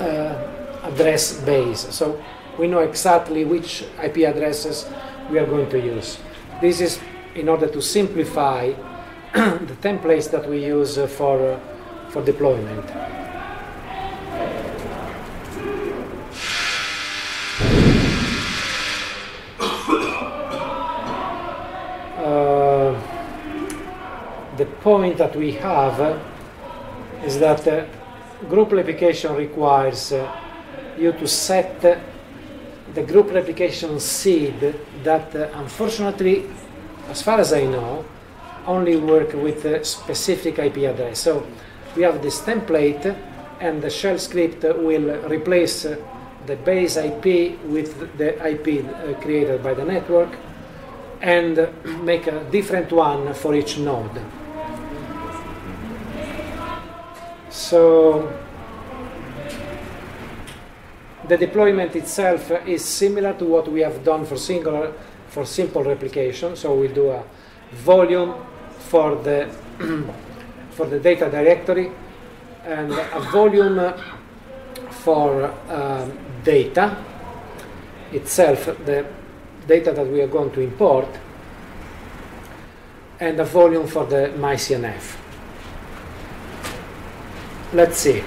uh, address base. So we know exactly which IP addresses we are going to use. This is in order to simplify the templates that we use for, uh, for deployment. Uh, the point that we have uh, is that uh, group replication requires uh, you to set uh, the group replication seed that unfortunately, as far as I know, only work with a specific IP address. So we have this template and the shell script will replace the base IP with the IP uh, created by the network and make a different one for each node. So the deployment itself is similar to what we have done for single for simple replication. So we do a volume for the for the data directory and a volume for um, data itself, the data that we are going to import, and a volume for the myCNF. Let's see.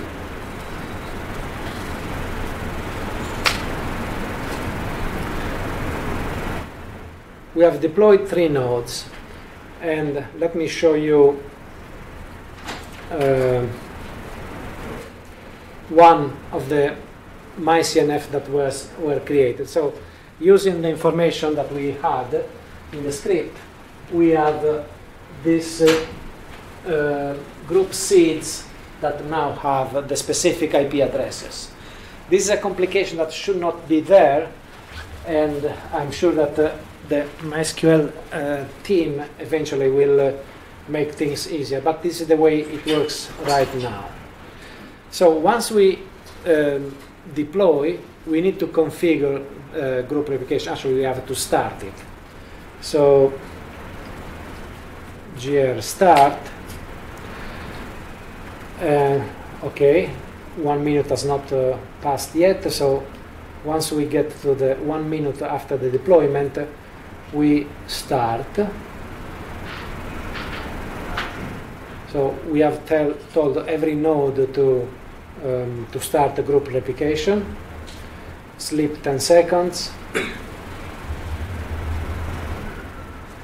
We have deployed three nodes, and let me show you uh, one of the myCNF that was were created. So, using the information that we had in the script, we have uh, this uh, uh, group seeds that now have the specific IP addresses. This is a complication that should not be there, and I'm sure that uh, the MySQL uh, team eventually will uh, make things easier. But this is the way it works right now. So once we um, deploy, we need to configure uh, group replication. Actually, we have to start it. So gr start. Uh, okay, one minute has not uh, passed yet. So once we get to the one minute after the deployment, we start. So we have tell, told every node to um, to start the group replication. Sleep 10 seconds.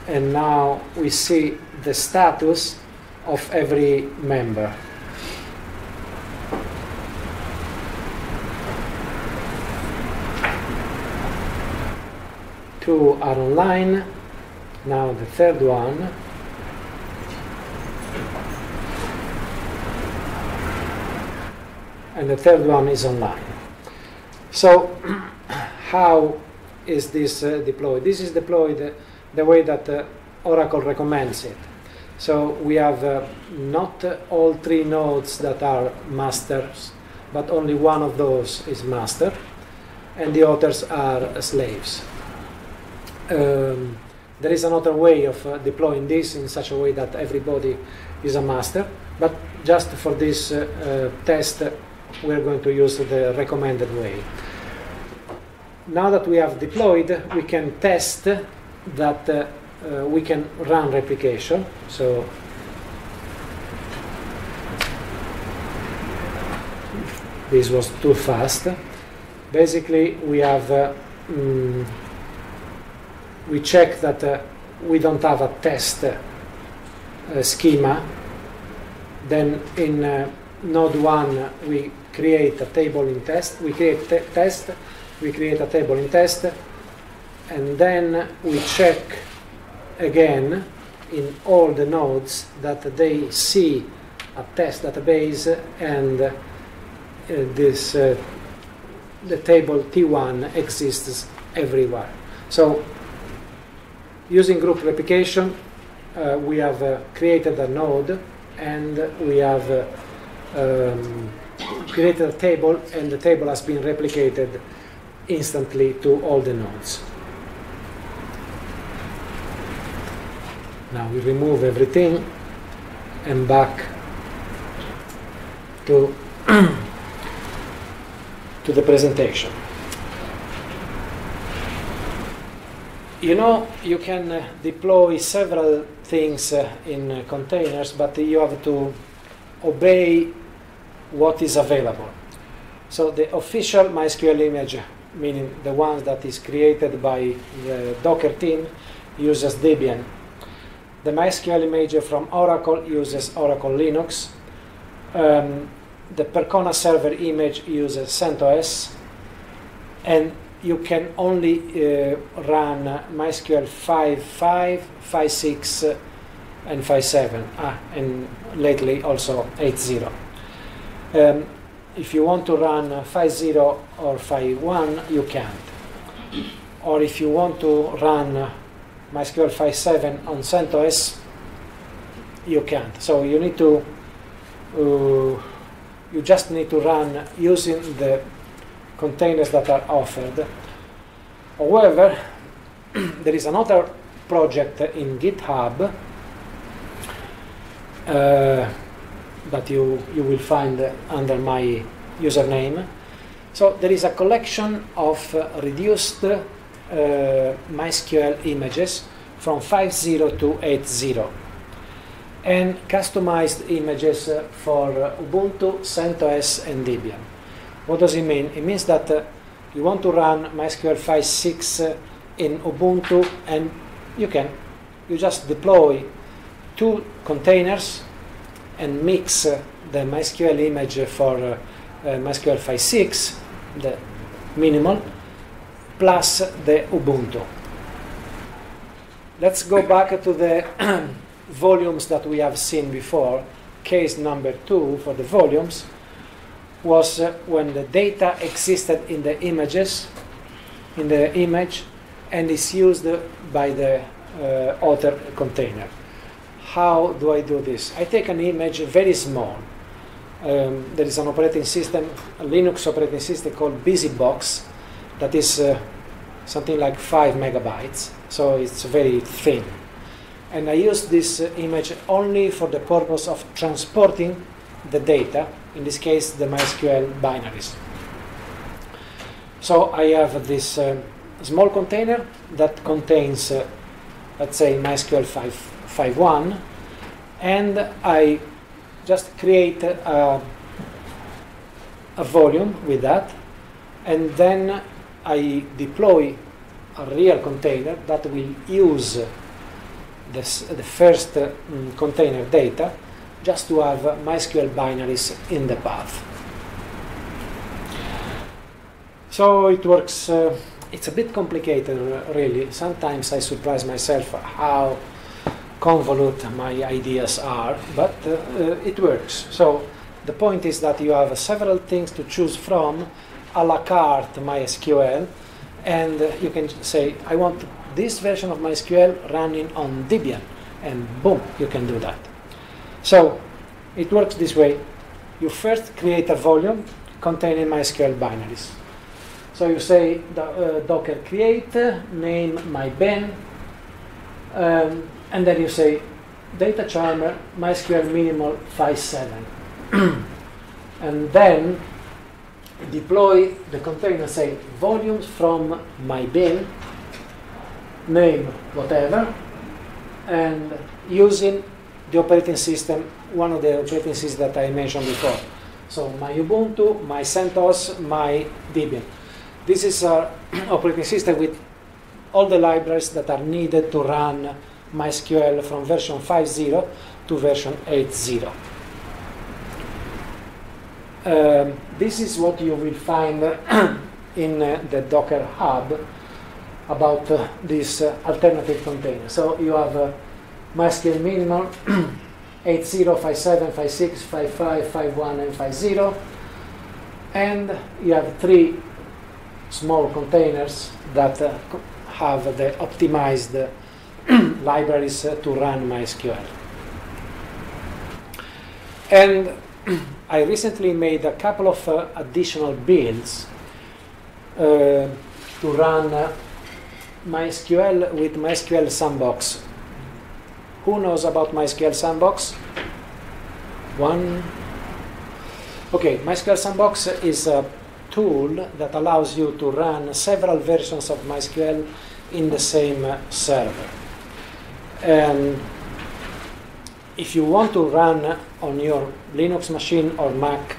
and now we see the status of every member. Two are online. Now the third one. and the third one is online. So, how is this uh, deployed? This is deployed the way that uh, Oracle recommends it. So we have uh, not all three nodes that are masters, but only one of those is master, and the others are slaves. Um, there is another way of uh, deploying this in such a way that everybody is a master, but just for this test, we're going to use the recommended way. Now that we have deployed, we can test that uh, uh, we can run replication. So this was too fast. Basically, we have uh, mm, we check that uh, we don't have a test uh, schema. Then in uh, node 1 we create a table in test, we create te test, we create a table in test, and then we check again in all the nodes that they see a test database and uh, this uh, the table T1 exists everywhere. So using group replication, uh, we have uh, created a node and we have uh, um, created a table and the table has been replicated instantly to all the nodes. Now we remove everything and back to to the presentation. You know, you can uh, deploy several things uh, in uh, containers, but you have to obey what is available. So the official MySQL image, meaning the ones that is created by the Docker team, uses Debian. The MySQL image from Oracle uses Oracle Linux. Um, the Percona server image uses CentOS. And you can only uh, run MySQL 5.5, 5.6, and 5.7, ah, and lately also 8.0. Um, if you want to run 5.0 or 5.1, you can't. Or if you want to run MySQL 5.7 on CentOS, you can't. So you need to, uh, you just need to run using the containers that are offered. However, there is another project in GitHub uh, that you, you will find under my username. So there is a collection of uh, reduced uh, MySQL images from 5.0 to 8.0 and customized images uh, for uh, Ubuntu, CentOS, and Debian. What does it mean? It means that uh, you want to run MySQL 5.6 uh, in Ubuntu and you can. You just deploy two containers and mix uh, the MySQL image for uh, uh, MySQL 5.6, the minimal, plus the Ubuntu. Let's go back to the volumes that we have seen before. Case number two for the volumes was uh, when the data existed in the images, in the image, and is used by the uh, other container. How do I do this? I take an image very small. Um, there is an operating system, a Linux operating system called BusyBox, that is uh, something like five megabytes, so it's very thin. And I use this uh, image only for the purpose of transporting the data, in this case the MySQL binaries. So I have this uh, small container that contains, uh, let's say, MySQL 5, and I just create a, a volume with that, and then I deploy a real container that will use this, the first uh, container data just to have MySQL binaries in the path. So it works, uh, it's a bit complicated uh, really. Sometimes I surprise myself how convolute my ideas are, but uh, uh, it works. So the point is that you have several things to choose from, a la carte MySQL, and uh, you can say, I want this version of MySQL running on Debian, and boom, you can do that. So it works this way. You first create a volume containing MySQL binaries. So you say uh, docker create, name my bin, um, and then you say data charmer MySQL minimal 5.7. and then deploy the container, say volumes from my bin, name whatever, and using the operating system, one of the operating systems that I mentioned before. So my Ubuntu, my CentOS, my Debian. This is our operating system with all the libraries that are needed to run MySQL from version 5.0 to version 8.0. Um, this is what you will find in uh, the Docker Hub about uh, this uh, alternative container. So you have uh, MySQL minimal 8.0, 5.7, 5.6, 5.5, 5.1, and 5.0. And you have three small containers that uh, have the optimized libraries uh, to run MySQL. And I recently made a couple of uh, additional builds uh, to run uh, MySQL with MySQL Sandbox Who knows about MySQL Sandbox? One. Okay, MySQL Sandbox is a tool that allows you to run several versions of MySQL in the same server. And if you want to run on your Linux machine or Mac,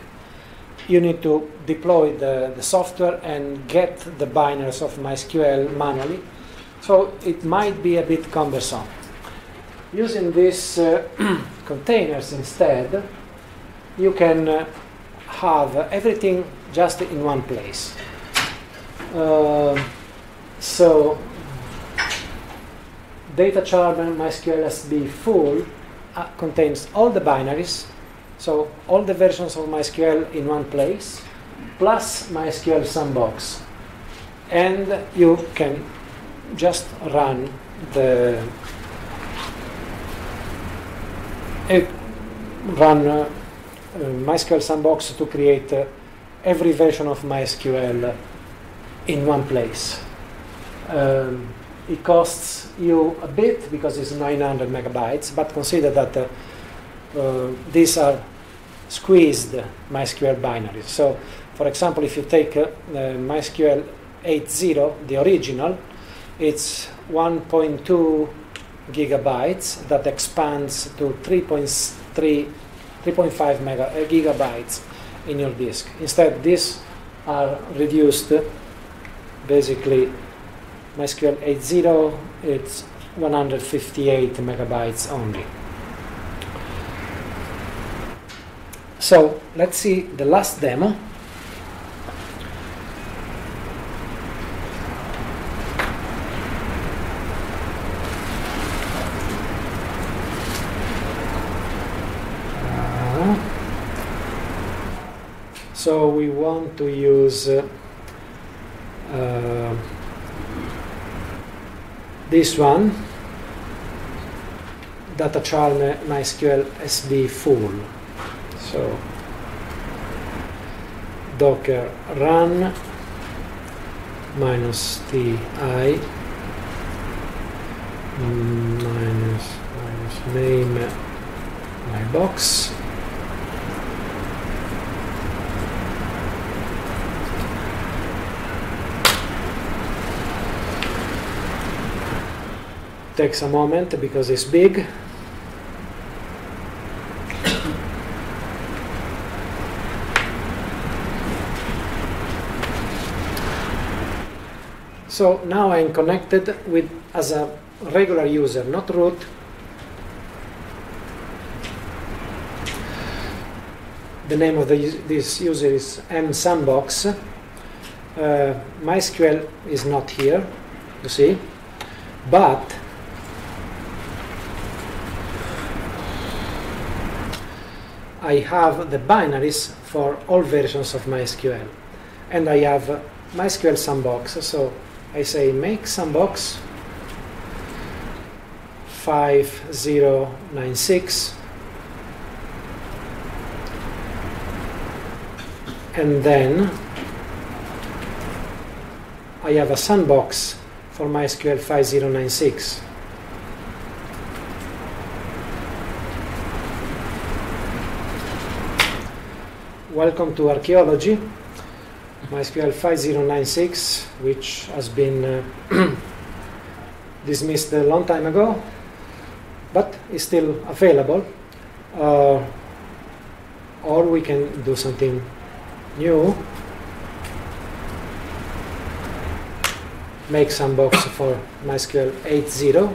you need to deploy the, the software and get the binaries of MySQL manually. So it might be a bit cumbersome. Using these uh, containers instead, you can uh, have everything just in one place. Uh, so data charmer MySQL SB full uh, contains all the binaries, so all the versions of MySQL in one place, plus MySQL Sandbox. And you can just run the uh, run uh, MySQL Sandbox to create uh, every version of MySQL in one place. Um, it costs you a bit because it's 900 megabytes, but consider that uh, uh, these are squeezed MySQL binaries. So, for example, if you take uh, MySQL 8.0, the original, it's 1.2 gigabytes that expands to 3.3, 3.5 mega, uh, gigabytes in your disk. Instead, these are reduced basically MySQL 8.0, it's 158 megabytes only. So let's see the last demo. Uh, so we want to use uh, uh, this one data charm MySQL SB full. So docker run minus ti mm, minus minus name my box takes a moment because it's big So now I'm connected with as a regular user, not root. The name of the, this user is msandbox. Uh, MySQL is not here, you see, but I have the binaries for all versions of MySQL, and I have MySQL Sandbox. So I say make sandbox 5096 and then I have a sandbox for MySQL 5096 Welcome to archaeology MySQL 5096, which has been uh, dismissed a long time ago, but is still available. Uh, or we can do something new. Make sandbox for MySQL 8.0.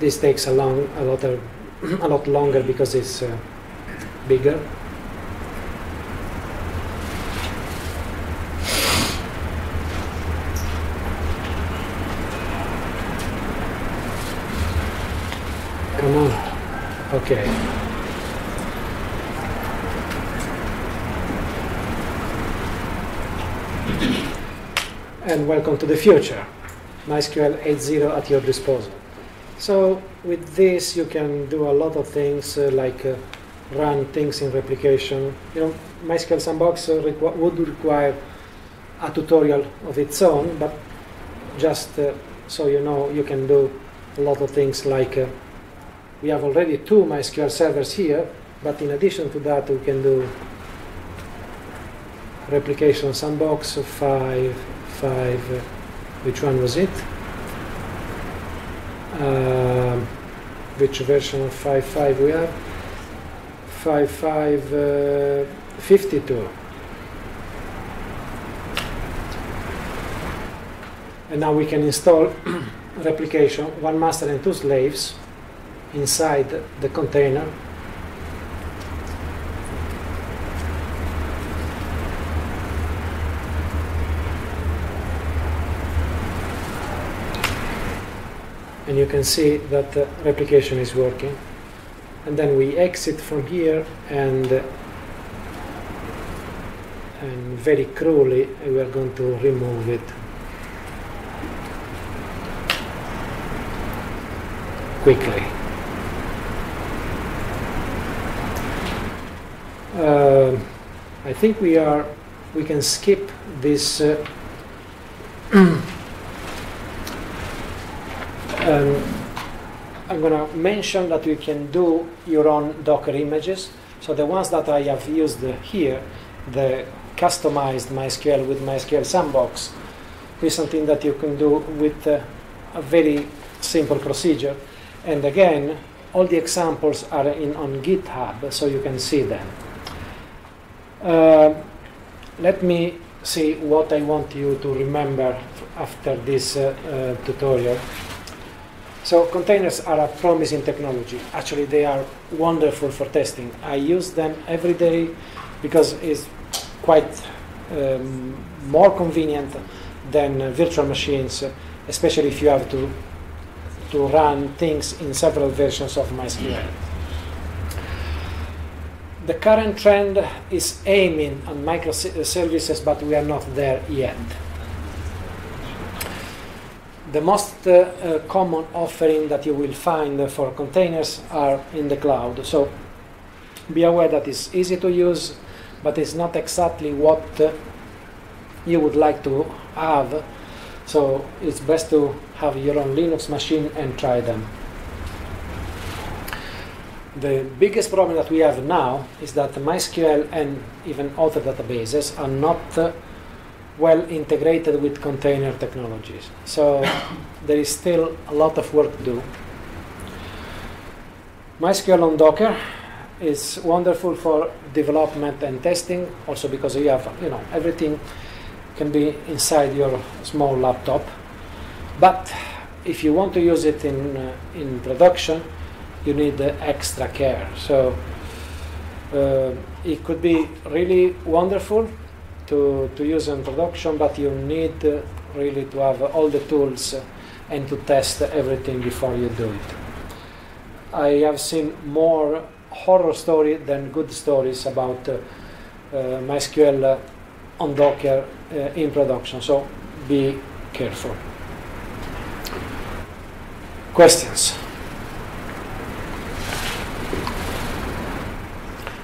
This takes a long, a lot, of, a lot longer because it's uh, bigger. Come on. Okay. And welcome to the future. MySQL 8.0 at your disposal. So with this you can do a lot of things uh, like uh, run things in replication. You know, MySQL Sandbox uh, requ would require a tutorial of its own, but just uh, so you know, you can do a lot of things like uh, we have already two MySQL servers here, but in addition to that, we can do replication sandbox of five, five. Uh, which one was it? Um, which version of 5.5 we have? 5.5 uh, 52. And now we can install replication, one master and two slaves inside the container. And you can see that the replication is working. And then we exit from here and and very cruelly we are going to remove it quickly. Uh, I think we are we can skip this uh, um, I'm going to mention that you can do your own Docker images. So the ones that I have used here, the customized MySQL with MySQL Sandbox, is something that you can do with uh, a very simple procedure. And again, all the examples are in on GitHub, so you can see them. Uh, let me see what I want you to remember after this uh, uh, tutorial. So containers are a promising technology. Actually, they are wonderful for testing. I use them every day because it's quite um, more convenient than uh, virtual machines, especially if you have to to run things in several versions of MySQL. The current trend is aiming on microservices, but we are not there yet. The most uh, uh, common offering that you will find for containers are in the cloud. So be aware that it's easy to use, but it's not exactly what uh, you would like to have. So it's best to have your own Linux machine and try them. The biggest problem that we have now is that MySQL and even other databases are not well integrated with container technologies. So there is still a lot of work to do. MySQL on Docker is wonderful for development and testing, also because you have, you know, everything can be inside your small laptop. But if you want to use it in, uh, in production, you need extra care. So uh, it could be really wonderful to, to use in production, but you need really to have all the tools and to test everything before you do it. I have seen more horror story than good stories about uh, uh, MySQL on Docker uh, in production, so be careful. Questions?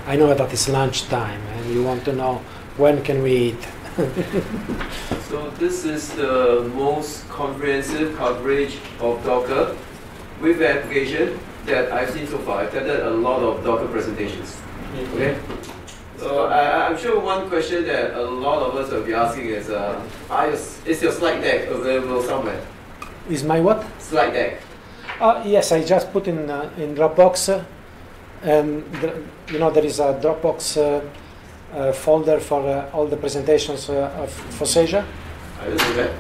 I know that it's lunchtime and you want to know when can we eat. so this is the most comprehensive coverage of Docker with the application that I've seen so far. I've attended a lot of Docker presentations. Okay. So I, I'm sure one question that a lot of us will be asking is, uh, is your slide deck available somewhere? Is my what? Slide deck. Uh, yes, I just put in uh, in Dropbox, uh, and the, you know there is a Dropbox uh, uh, folder for uh, all the presentations of FOSSASIA. I didn't.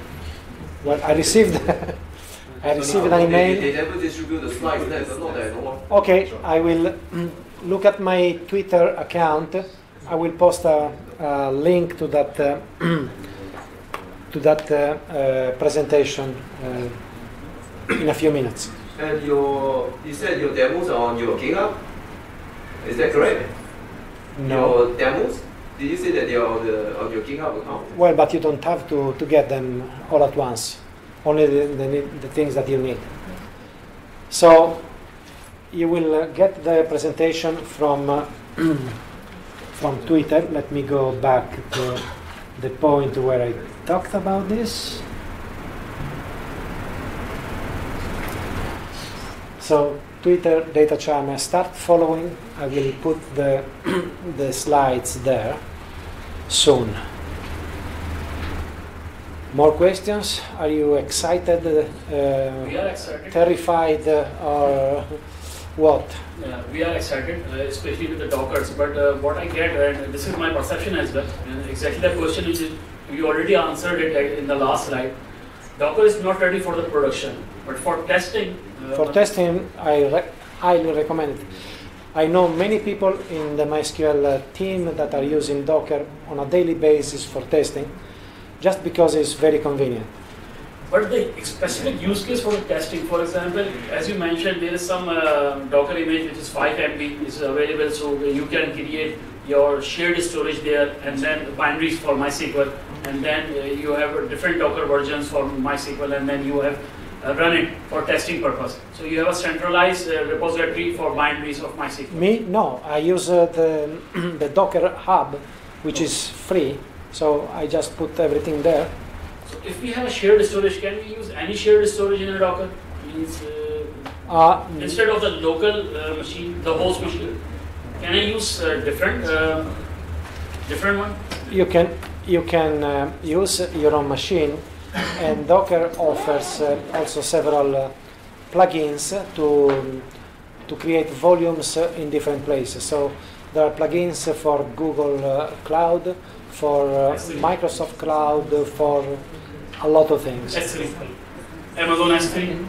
Well, I received I received an email. They, never distribute the slides there, but not there, no Okay, I will look at my Twitter account. I will post a, a link to that uh, to that uh, uh, presentation in a few minutes. And your, you said your demos are on your GitHub. Is that correct? No. Your demos? Did you say that they are on, the, on your GitHub account? Well, but you don't have to, to get them all at once. Only the, the, the things that you need. So you will uh, get the presentation from uh, from Twitter. Let me go back to the point where I talked about this. So Twitter data charm. Start following. I will put the the slides there soon. More questions? Are you excited? We Uh, are excited. terrified uh, or what? Yeah, we are excited, uh, especially with the Dockers. But uh, what I get, and this is my perception as well, and exactly the question which is, you already answered it uh, in the last slide. Docker is not ready for the production, but for testing. For testing, I re- highly recommend it. I know many people in the MySQL uh, team that are using Docker on a daily basis for testing, just because it's very convenient. But the specific use case for testing, for example, as you mentioned, there is some uh, Docker image which is 5 MB is available, so you can create your shared storage there, and then binaries for MySQL, and then uh, you have different Docker versions for MySQL, and then you have run it for testing purpose. So you have a centralized uh, repository for binaries of MySQL. Me, no, I use uh, the, the Docker Hub, which is free, so I just put everything there. So if we have a shared storage, can we use any shared storage in a Docker? Means uh, Uh, instead of the local uh, machine, the host machine, can I use uh, different uh, different one? you can you can uh, use your own machine and docker offers uh, also several uh, plugins to to create volumes in different places. So there are plugins for google uh, cloud for microsoft cloud for a lot of things. S3, Amazon S3.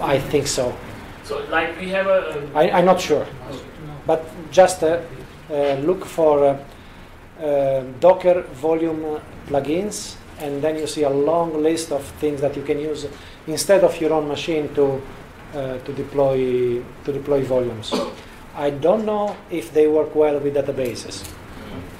i think so. So like we have a I, i'm not sure. But just uh, uh, look for uh, Docker volume plugins, and then you see a long list of things that you can use instead of your own machine to uh, to deploy to deploy volumes. I don't know if they work well with databases.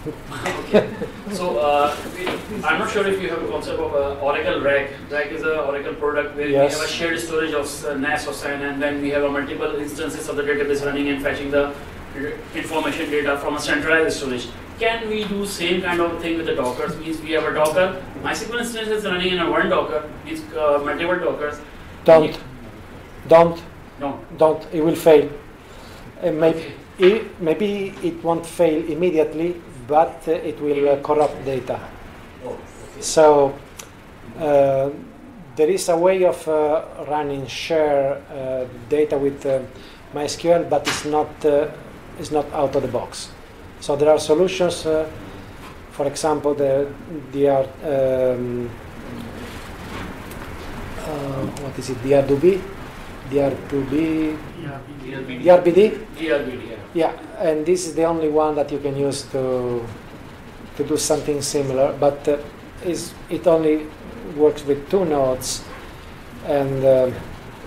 so uh, we, I'm not sure if you have a concept of uh, Oracle RAC. RAC is an Oracle product where Yes. we have a shared storage of uh, NAS or SAN, and then we have a multiple instances of the database running and fetching the information data from a centralized storage. Can we do same kind of thing with the Docker? Means we have a Docker. MySQL instance is running in a one Docker. Means uh, multiple Dockers. Don't, don't, No. don't. It will fail. Uh, maybe, it, maybe it won't fail immediately, but uh, it will uh, corrupt data. So uh, there is a way of uh, running share uh, data with uh, MySQL, but it's not uh, it's not out of the box. So there are solutions. Uh, for example, the the are um, uh, what is it? DR2B, DR2B, DRBD. DRBD. DRBD. yeah. Yeah, and this is the only one that you can use to to do something similar, but uh, is it only works with two nodes, and uh,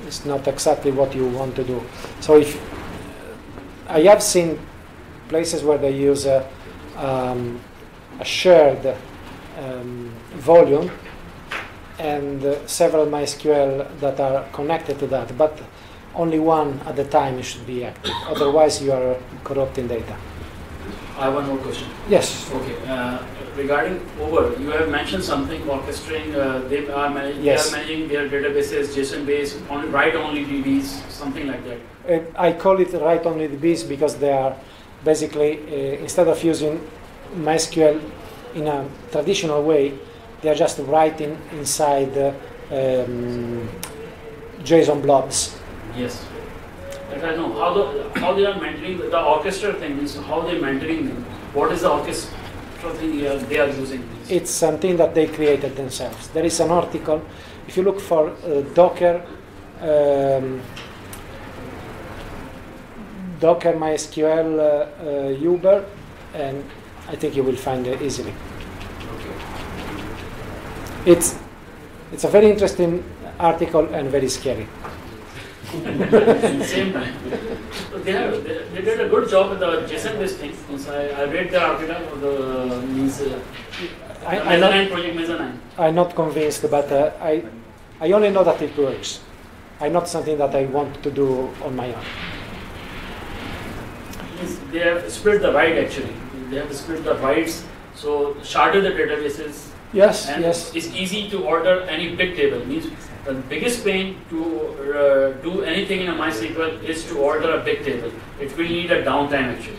it's not exactly what you want to do. So if I have seen places where they use a, um, a shared um, volume and uh, several MySQL that are connected to that, but only one at a time should be active. Otherwise, you are corrupting data. I have one more question. Yes. Okay, uh, regarding Uber, you have mentioned something orchestrating, uh, they are managing, Yes. they are managing their databases, JSON based, only write only DBs, something like that. Uh, I call it write only DBs because they are basically, uh, instead of using MySQL in a traditional way, they are just writing inside um, JSON blobs. Yes. That I know, how the, how they are mentoring, the orchestra thing is how they mentoring them. What is the orchestra thing they are, they are using? It's something that they created themselves. There is an article. If you look for uh, Docker, um, Docker MySQL uh, uh, Uber, and I think you will find it easily. It's it's a very interesting article and very scary. Same time. So they, have, they, they did a good job with the JSON based thing. Once I, I read the article of the means uh, I, the I'm, not, project Mezzanine. I'm not convinced, but uh, I I only know that it works. I'm not something that I want to do on my own. Means They have split the right actually. They have split the rights. So sharded the databases Yes, and yes. it's easy to order any big table. Means The biggest pain to uh, do anything in a MySQL is to order a big table. It will need a downtime actually.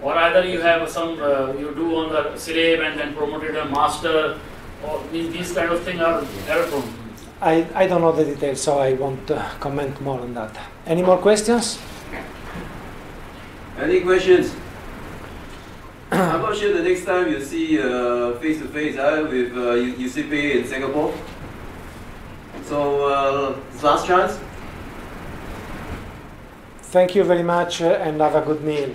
Or either you have some, uh, you do on the slave and then promote it a master, or these these kind of things are error prone. I, I don't know the details, so I won't uh, comment more on that. Any more questions? Any questions? I'm not sure the next time you see uh, face to face uh, with uh, UCP in Singapore. So, uh, last chance. Thank you very much uh, and have a good meal.